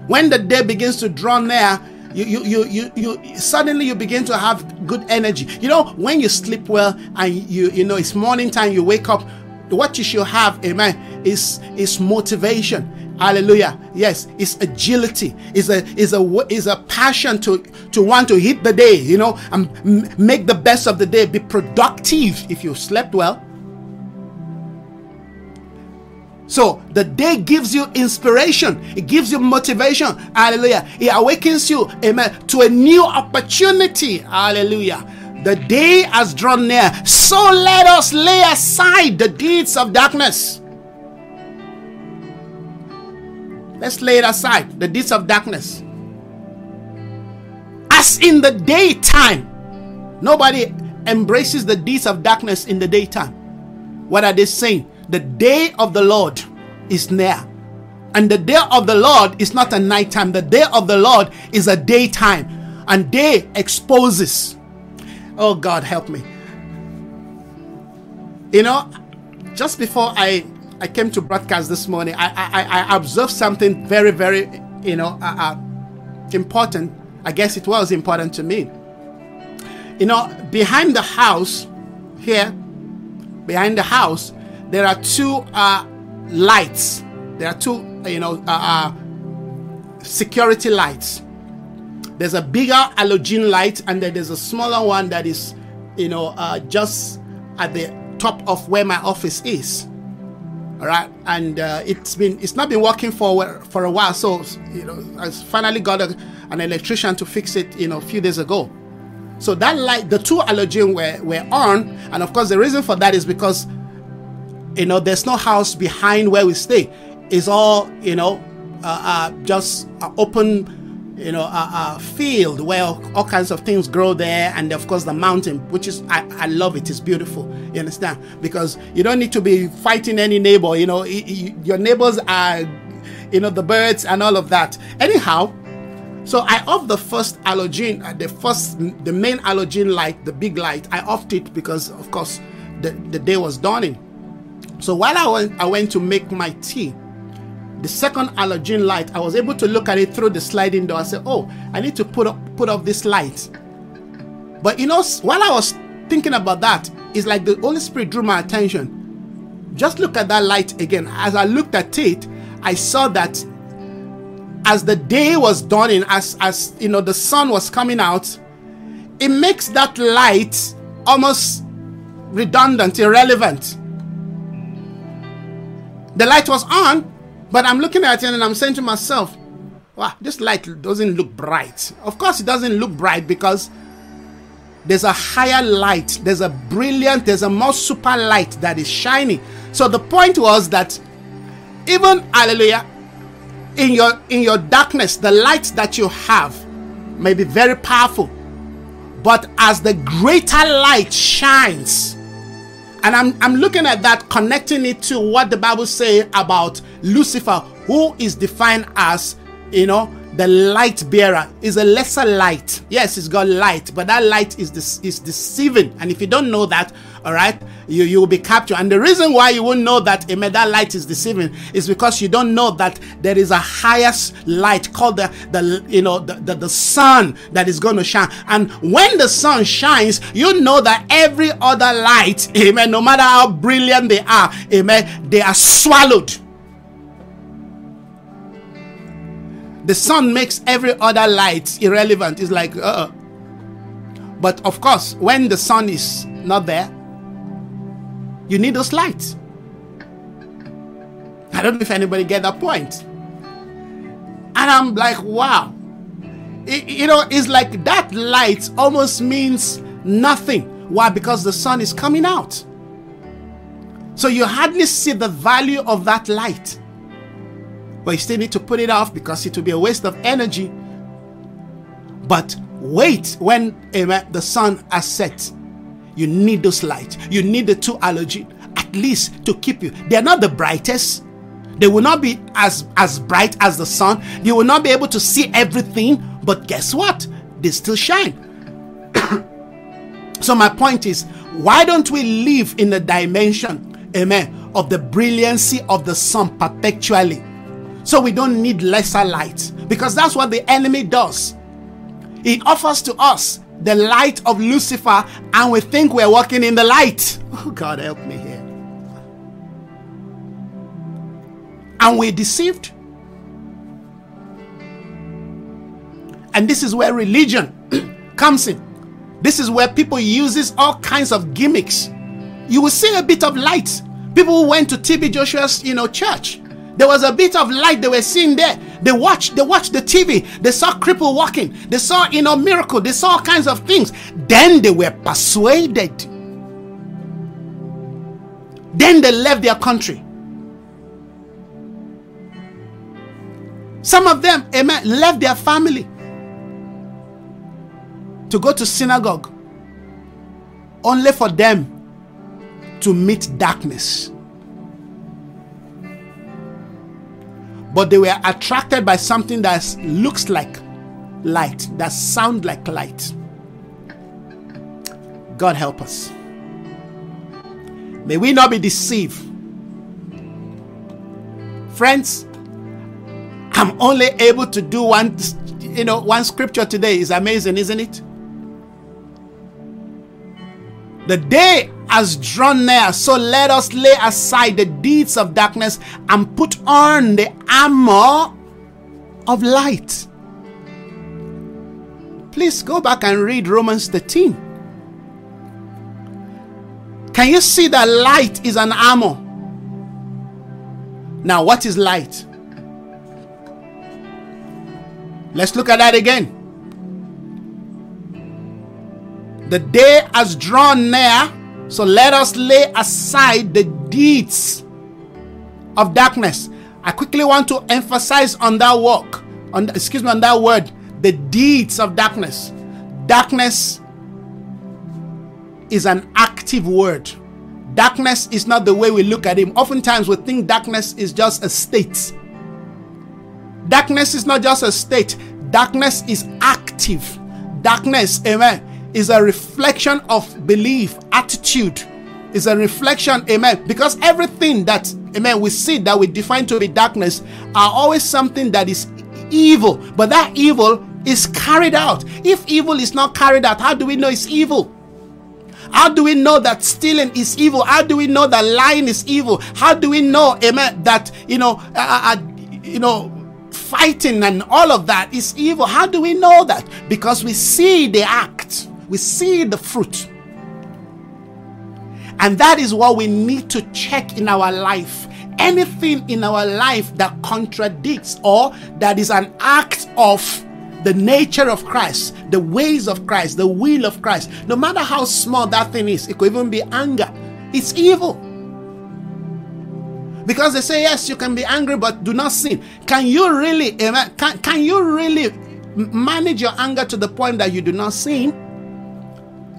When the day begins to draw near, you, you, you, you, you suddenly you begin to have good energy. You know, when you sleep well and you, you know, it's morning time, you wake up, what you should have, amen, is, is motivation. Hallelujah. Yes, it's agility. It's a is a is a passion to to want to hit the day, you know, and make the best of the day, be productive if you slept well so the day gives you inspiration, it gives you motivation. Hallelujah. It awakens you, amen, to a new opportunity. Hallelujah. The day has drawn near. So let us lay aside the deeds of darkness. Let's lay it aside, the deeds of darkness. As in the daytime, nobody embraces the deeds of darkness in the daytime. What are they saying? the day of the Lord is near. And the day of the Lord is not a nighttime, the day of the Lord is a daytime. And day exposes. Oh God, help me. You know, just before I I came to broadcast this morning, I I, I observed something very very you know uh, uh, important. I guess it was important to me. You know, behind the house here, behind the house, there are two uh, lights. There are two, you know, uh, uh, security lights. There's a bigger halogen light, and then there's a smaller one that is, you know, uh, just at the top of where my office is. All right, and uh, it's been it's not been working for for a while. So you know, I finally got a, an electrician to fix it. You know, a few days ago. So that light, the two halogen were were on, and of course the reason for that is because you know, there's no house behind where we stay. It's all, you know, uh, uh, just open, you know, a, uh, field where all kinds of things grow there, and of course the mountain, which is I, I love it. It's beautiful. You understand? Because you don't need to be fighting any neighbor. You know, your neighbors are, you know, the birds and all of that. Anyhow, so I off the first halogen, uh, the first, the main halogen light, the big light. I offed it because, of course, the, the day was dawning. So while I went, I went to make my tea, the second halogen light, I was able to look at it through the sliding door. I said, "Oh, I need to put up put off this light." But you know, while I was thinking about that, it's like the Holy Spirit drew my attention. Just look at that light again. As I looked at it, I saw that as the day was dawning, as as you know, the sun was coming out, it makes that light almost redundant, irrelevant. The light was on, but I'm looking at it and I'm saying to myself, wow, this light doesn't look bright. Of course, it doesn't look bright because there's a higher light, there's a brilliant, there's a more super light that is shining. So the point was that even hallelujah, in your in your darkness, the light that you have may be very powerful. But as the greater light shines, and I'm, I'm looking at that, connecting it to what the Bible say about Lucifer, who is defined as, you know, the light bearer is a lesser light. Yes, it's got light, but that light is this is deceiving. And if you don't know that, all right, you, you will be captured. And the reason why you won't know that a that light is deceiving is because you don't know that there is a highest light called the, the you know the, the, the sun that is going to shine. And when the sun shines, you know that every other light, amen, no matter how brilliant they are, amen, they are swallowed The sun makes every other light irrelevant. It's like, uh. But of course, when the sun is not there, you need those lights. I don't know if anybody get that point. And I'm like, wow. It, you know, it's like that light almost means nothing. Why? Because the sun is coming out. So you hardly see the value of that light but you still need to put it off because it will be a waste of energy. But wait when amen, the sun has set. You need those lights. You need the two halogen at least to keep you. They are not the brightest. They will not be as as bright as the sun. You will not be able to see everything. But guess what? They still shine. so my point is, why don't we live in the dimension, amen, of the brilliancy of the sun perpetually? So we don't need lesser light because that's what the enemy does. He offers to us the light of Lucifer, and we think we're walking in the light. Oh, God, help me here. And we're deceived. And this is where religion comes in. This is where people uses all kinds of gimmicks. You will see a bit of light. People went to TB Joshua's, you know, church. There was a bit of light they were seeing there. They watched, they watched the TV. They saw cripple walking. They saw, you know, miracle. They saw all kinds of things. Then they were persuaded. Then they left their country. Some of them, amen, left their family to go to synagogue only for them to meet darkness. But they were attracted by something that looks like light, that sound like light. God help us. May we not be deceived. Friends, I'm only able to do one you know one scripture today is amazing, isn't it? The day has drawn near, so let us lay aside the deeds of darkness and put on the armor of light. Please go back and read Romans 13. Can you see that light is an armor? Now, what is light? Let's look at that again. The day has drawn near, so let us lay aside the deeds of darkness. I quickly want to emphasize on that work, on excuse me, on that word, the deeds of darkness. Darkness is an active word. Darkness is not the way we look at him. Oftentimes we think darkness is just a state. Darkness is not just a state. Darkness is active. Darkness, amen, is a reflection of belief, attitude. Is a reflection, amen. Because everything that, amen, we see that we define to be darkness are always something that is evil. But that evil is carried out. If evil is not carried out, how do we know it's evil? How do we know that stealing is evil? How do we know that lying is evil? How do we know, amen, that you know, uh, uh, uh you know, fighting and all of that is evil? How do we know that? Because we see the act we see the fruit. And that is what we need to check in our life. Anything in our life that contradicts or that is an act of the nature of Christ, the ways of Christ, the will of Christ, no matter how small that thing is, it could even be anger, it's evil. Because they say, yes, you can be angry, but do not sin. Can you really, eh, can, can you really manage your anger to the point that you do not sin?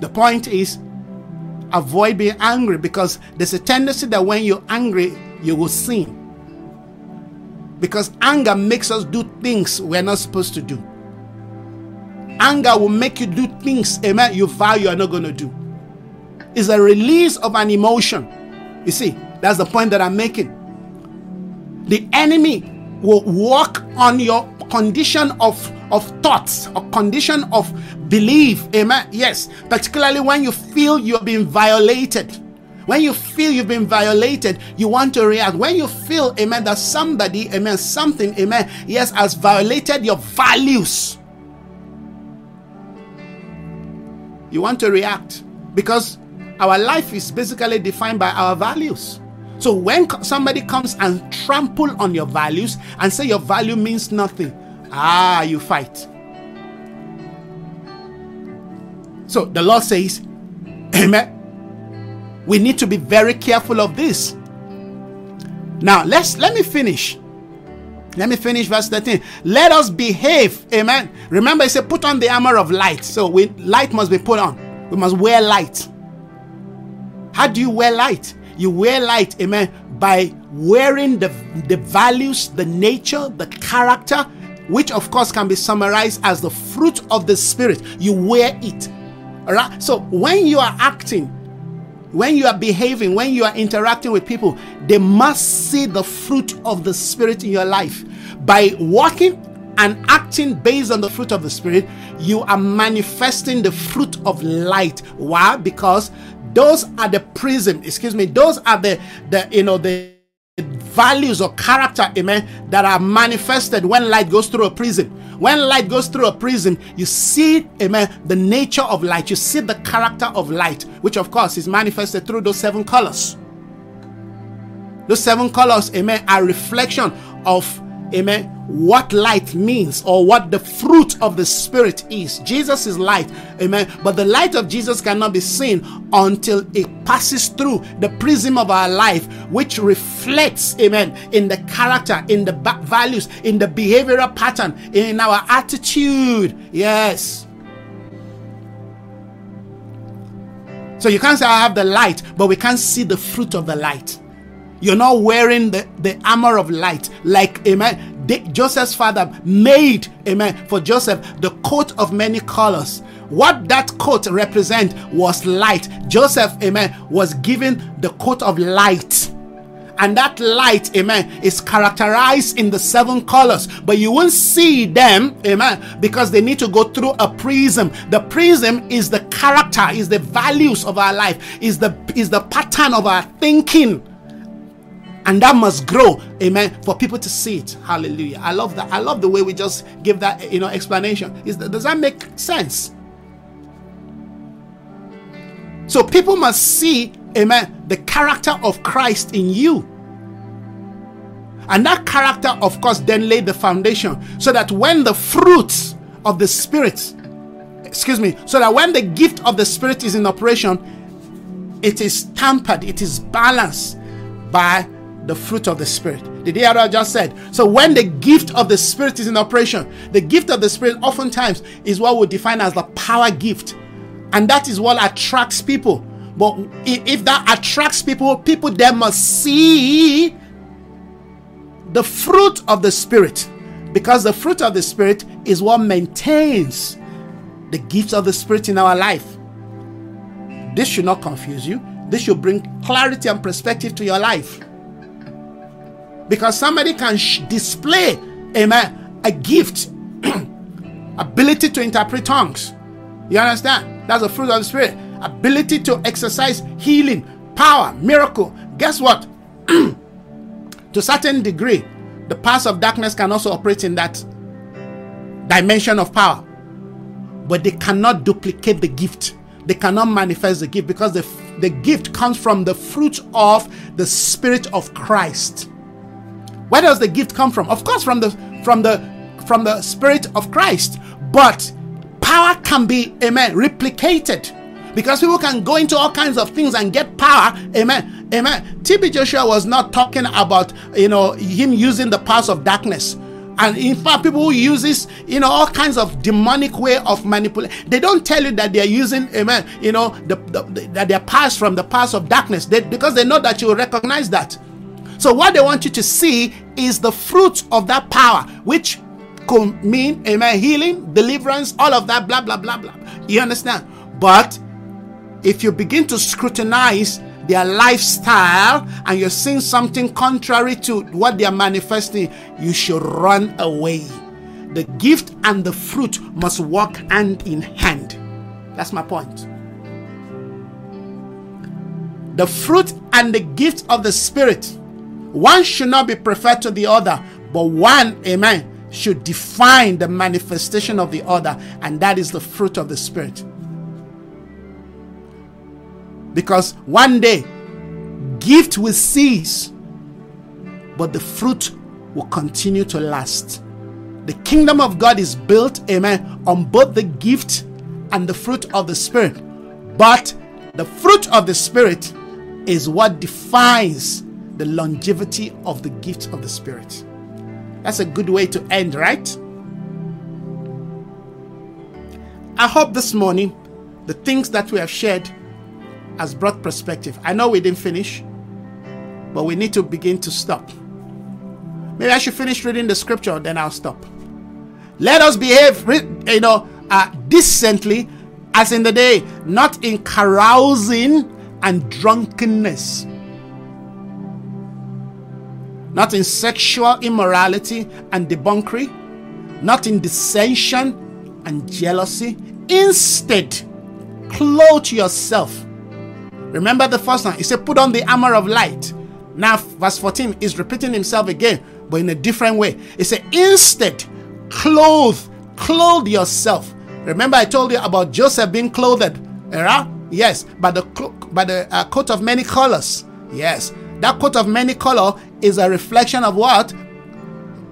The point is avoid being angry because there's a tendency that when you're angry, you will sin. Because anger makes us do things we're not supposed to do. Anger will make you do things, amen, you vow you are not going to do. It's a release of an emotion. You see, that's the point that I'm making. The enemy will work on your condition of, of thoughts, a condition of belief. Amen. Yes, particularly when you feel you're being violated. When you feel you've been violated, you want to react. When you feel, amen, that somebody, amen, something, amen, yes, has violated your values, you want to react because our life is basically defined by our values. So when somebody comes and trample on your values and say your value means nothing, ah, you fight. So the Lord says, Amen. We need to be very careful of this. Now let's let me finish. Let me finish verse 13. Let us behave. Amen. Remember, he said, put on the armor of light. So we light must be put on. We must wear light. How do you wear light? You wear light, amen, by wearing the, the values, the nature, the character, which of course can be summarized as the fruit of the spirit. You wear it. All right. So when you are acting, when you are behaving, when you are interacting with people, they must see the fruit of the spirit in your life by walking and acting based on the fruit of the Spirit, you are manifesting the fruit of light. Why? Because those are the prism, excuse me, those are the, the you know, the values or character, amen, that are manifested when light goes through a prism. When light goes through a prism, you see, amen, the nature of light. You see the character of light, which of course is manifested through those seven colors. Those seven colors, amen, are reflection of amen, what light means or what the fruit of the Spirit is. Jesus is light, amen, but the light of Jesus cannot be seen until it passes through the prism of our life, which reflects, amen, in the character, in the values, in the behavioral pattern, in our attitude. Yes. So you can't say I have the light, but we can't see the fruit of the light. You're not wearing the, the armor of light like, amen. The, Joseph's father made, amen, for Joseph the coat of many colors. What that coat represent was light. Joseph, amen, was given the coat of light. And that light, amen, is characterized in the seven colors, but you won't see them, amen, because they need to go through a prism. The prism is the character, is the values of our life, is the is the pattern of our thinking and that must grow. Amen. For people to see it. Hallelujah. I love that. I love the way we just give that you know explanation. Is that, does that make sense? So people must see amen the character of christ in you. And that character of course then laid the foundation so that when the fruits of the spirit excuse me so that when the gift of the spirit is in operation it is tempered it is balanced by the fruit of the Spirit. Did you hear what I just said? So when the gift of the Spirit is in operation, the gift of the Spirit oftentimes is what we define as the power gift. And that is what attracts people. But if that attracts people, people then must see the fruit of the Spirit. Because the fruit of the Spirit is what maintains the gifts of the Spirit in our life. This should not confuse you. This should bring clarity and perspective to your life. Because somebody can sh- display, amen, a gift, ability to interpret tongues. You understand? That's the fruit of the Spirit. Ability to exercise healing, power, miracle. Guess what? to certain degree, the powers of darkness can also operate in that dimension of power. But they cannot duplicate the gift. They cannot manifest the gift because the, the gift comes from the fruit of the Spirit of Christ. Where does the gift come from? Of course, from the from the from the Spirit of Christ. But power can be, amen, replicated. Because people can go into all kinds of things and get power. Amen. Amen. TB Joshua was not talking about, you know, him using the powers of darkness. And in fact, people who use this, you know, all kinds of demonic way of manipulation. They don't tell you that they're using, amen, you know, the, the, the, that they're passed from the powers of darkness. They, because they know that you will recognize that. So, what they want you to see is the fruit of that power, which could mean, amen, healing, deliverance, all of that, blah, blah, blah, blah. You understand? But if you begin to scrutinize their lifestyle and you're seeing something contrary to what they are manifesting, you should run away. The gift and the fruit must walk hand in hand. That's my point. The fruit and the gift of the Spirit one should not be preferred to the other, but one, amen, should define the manifestation of the other, and that is the fruit of the Spirit. Because one day, gift will cease, but the fruit will continue to last. The kingdom of God is built, amen, on both the gift and the fruit of the Spirit. But the fruit of the Spirit is what defines the longevity of the gift of the Spirit. That's a good way to end, right? I hope this morning the things that we have shared has brought perspective. I know we didn't finish, but we need to begin to stop. Maybe I should finish reading the scripture, then I'll stop. Let us behave, you know, uh, decently as in the day, not in carousing and drunkenness not in sexual immorality and debauchery, not in dissension and jealousy. Instead, clothe yourself. Remember the first one, he said, put on the armor of light. Now, verse 14 is repeating himself again, but in a different way. He said, instead, clothe, clothe yourself. Remember, I told you about Joseph being clothed, right? Yes, by the by the uh, coat of many colors. Yes, that coat of many color is a reflection of what?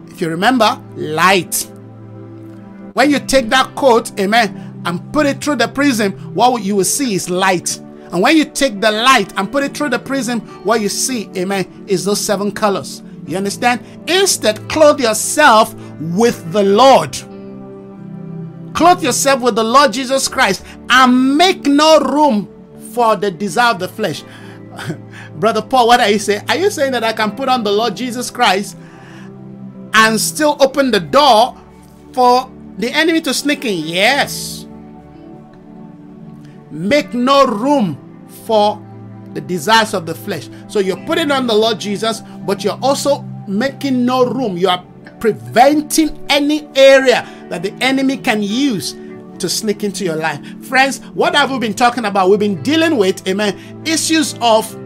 If you remember, light. When you take that coat, amen, and put it through the prism, what you will see is light. And when you take the light and put it through the prism, what you see, amen, is those seven colors. You understand? Instead, clothe yourself with the Lord. Clothe yourself with the Lord Jesus Christ and make no room for the desire of the flesh. Brother Paul, what are you saying? Are you saying that I can put on the Lord Jesus Christ and still open the door for the enemy to sneak in? Yes. Make no room for the desires of the flesh. So you're putting on the Lord Jesus, but you're also making no room. You are preventing any area that the enemy can use to sneak into your life. Friends, what have we been talking about? We've been dealing with, amen, issues of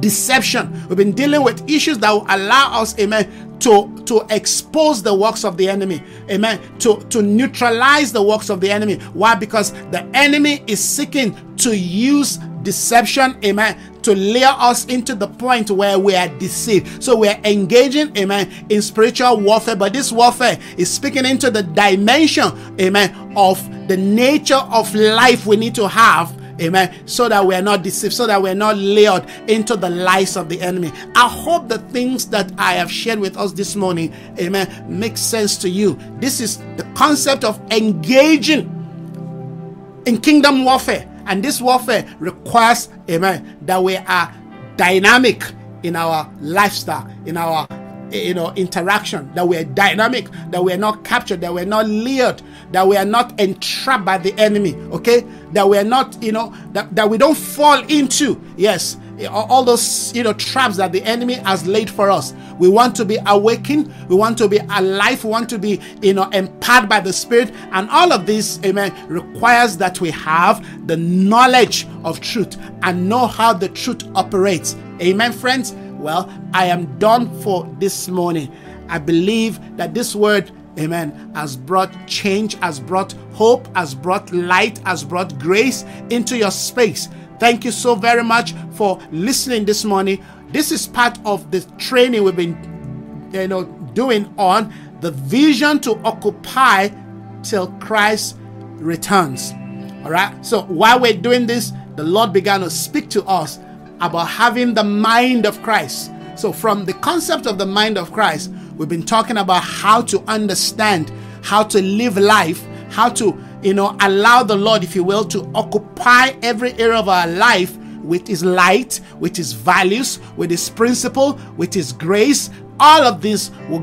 deception. We've been dealing with issues that will allow us, amen, to, to expose the works of the enemy. Amen. To, to neutralize the works of the enemy. Why? Because the enemy is seeking to use deception, amen, to lure us into the point where we are deceived. So we're engaging, amen, in spiritual warfare, but this warfare is speaking into the dimension, amen, of the nature of life we need to have Amen. So that we're not deceived, so that we're not lured into the lies of the enemy. I hope the things that I have shared with us this morning, amen, make sense to you. This is the concept of engaging in kingdom warfare. And this warfare requires, amen, that we are dynamic in our lifestyle, in our Eh, you know interaction that we're dynamic that we're not captured that we're not lured that we are not entrapped by the enemy okay? That we're not you know that, that we don't fall into. Yes eh, all those you know traps that the enemy has laid for us. We want to be awakened. We want to be alive. We want to be you know empowered by the spirit. And all of this amen requires that we have the knowledge of truth and know how the truth operates. Amen friends well i am done for this morning i believe that this word amen, has brought change, has brought hope, has brought light, has brought grace into your space. Thank you so very much for listening this morning. This is part of the training we've been, you know, doing on the vision to occupy till Christ returns. All right. So while we're doing this, the Lord began to speak to us about having the mind of Christ. So from the concept of the mind of Christ, we've been talking about how to understand, how to live life, how to you know, allow the Lord, if you will, to occupy every area of our life with His light, with His values, with His principle, with His grace. All of this will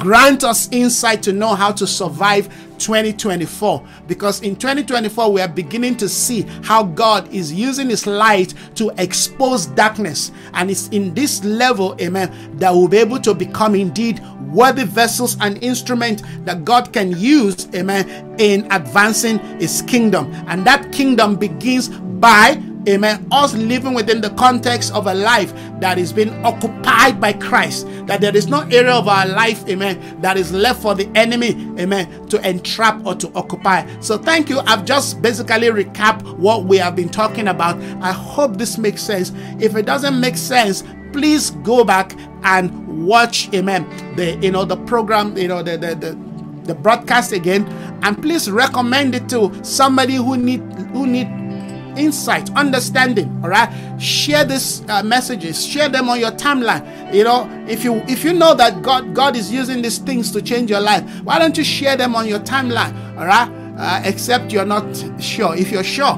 grant us insight to know how to survive 2024 because in 2024 we are beginning to see how God is using his light to expose darkness. And it's in this level amen that we'll be able to become indeed worthy vessels and instrument that God can use amen in advancing his kingdom. And that kingdom begins by Amen. Us living within the context of a life that is being occupied by Christ. That there is no area of our life, amen, that is left for the enemy, amen, to entrap or to occupy. So thank you. I've just basically recapped what we have been talking about. I hope this makes sense. If it doesn't make sense, please go back and watch, amen, the you know the program, you know, the the, the the broadcast again and please recommend it to somebody who need who need insight, understanding. All right, share these uh, messages, share them on your timeline. You know, if you if you know that God God is using these things to change your life, why don't you share them on your timeline? All right, uh, except you're not sure. If you're sure,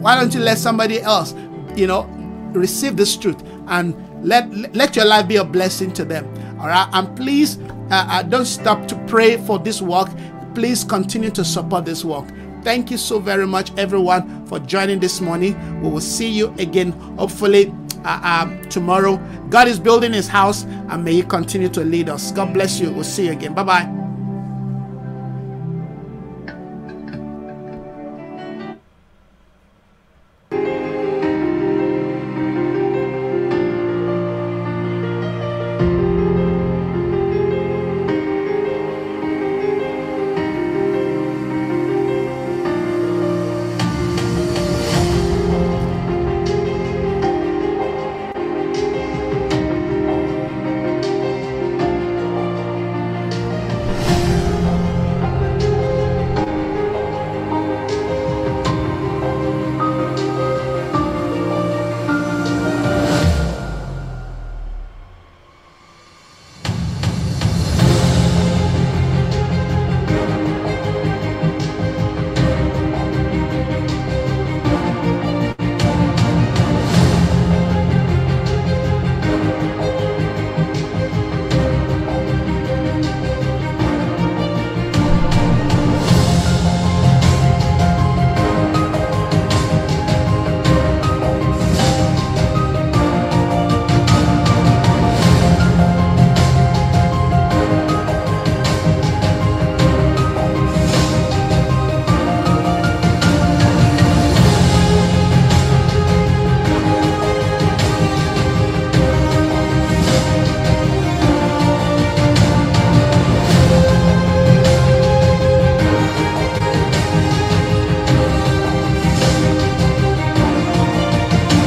why don't you let somebody else, you know, receive this truth and let let your life be a blessing to them. All right, and please uh, uh don't stop to pray for this work. Please continue to support this work. Thank you so very much, everyone, for joining this morning. We will see you again, hopefully, uh, uh, tomorrow. God is building his house, and may He continue to lead us. God bless you. We'll see you again. Bye bye.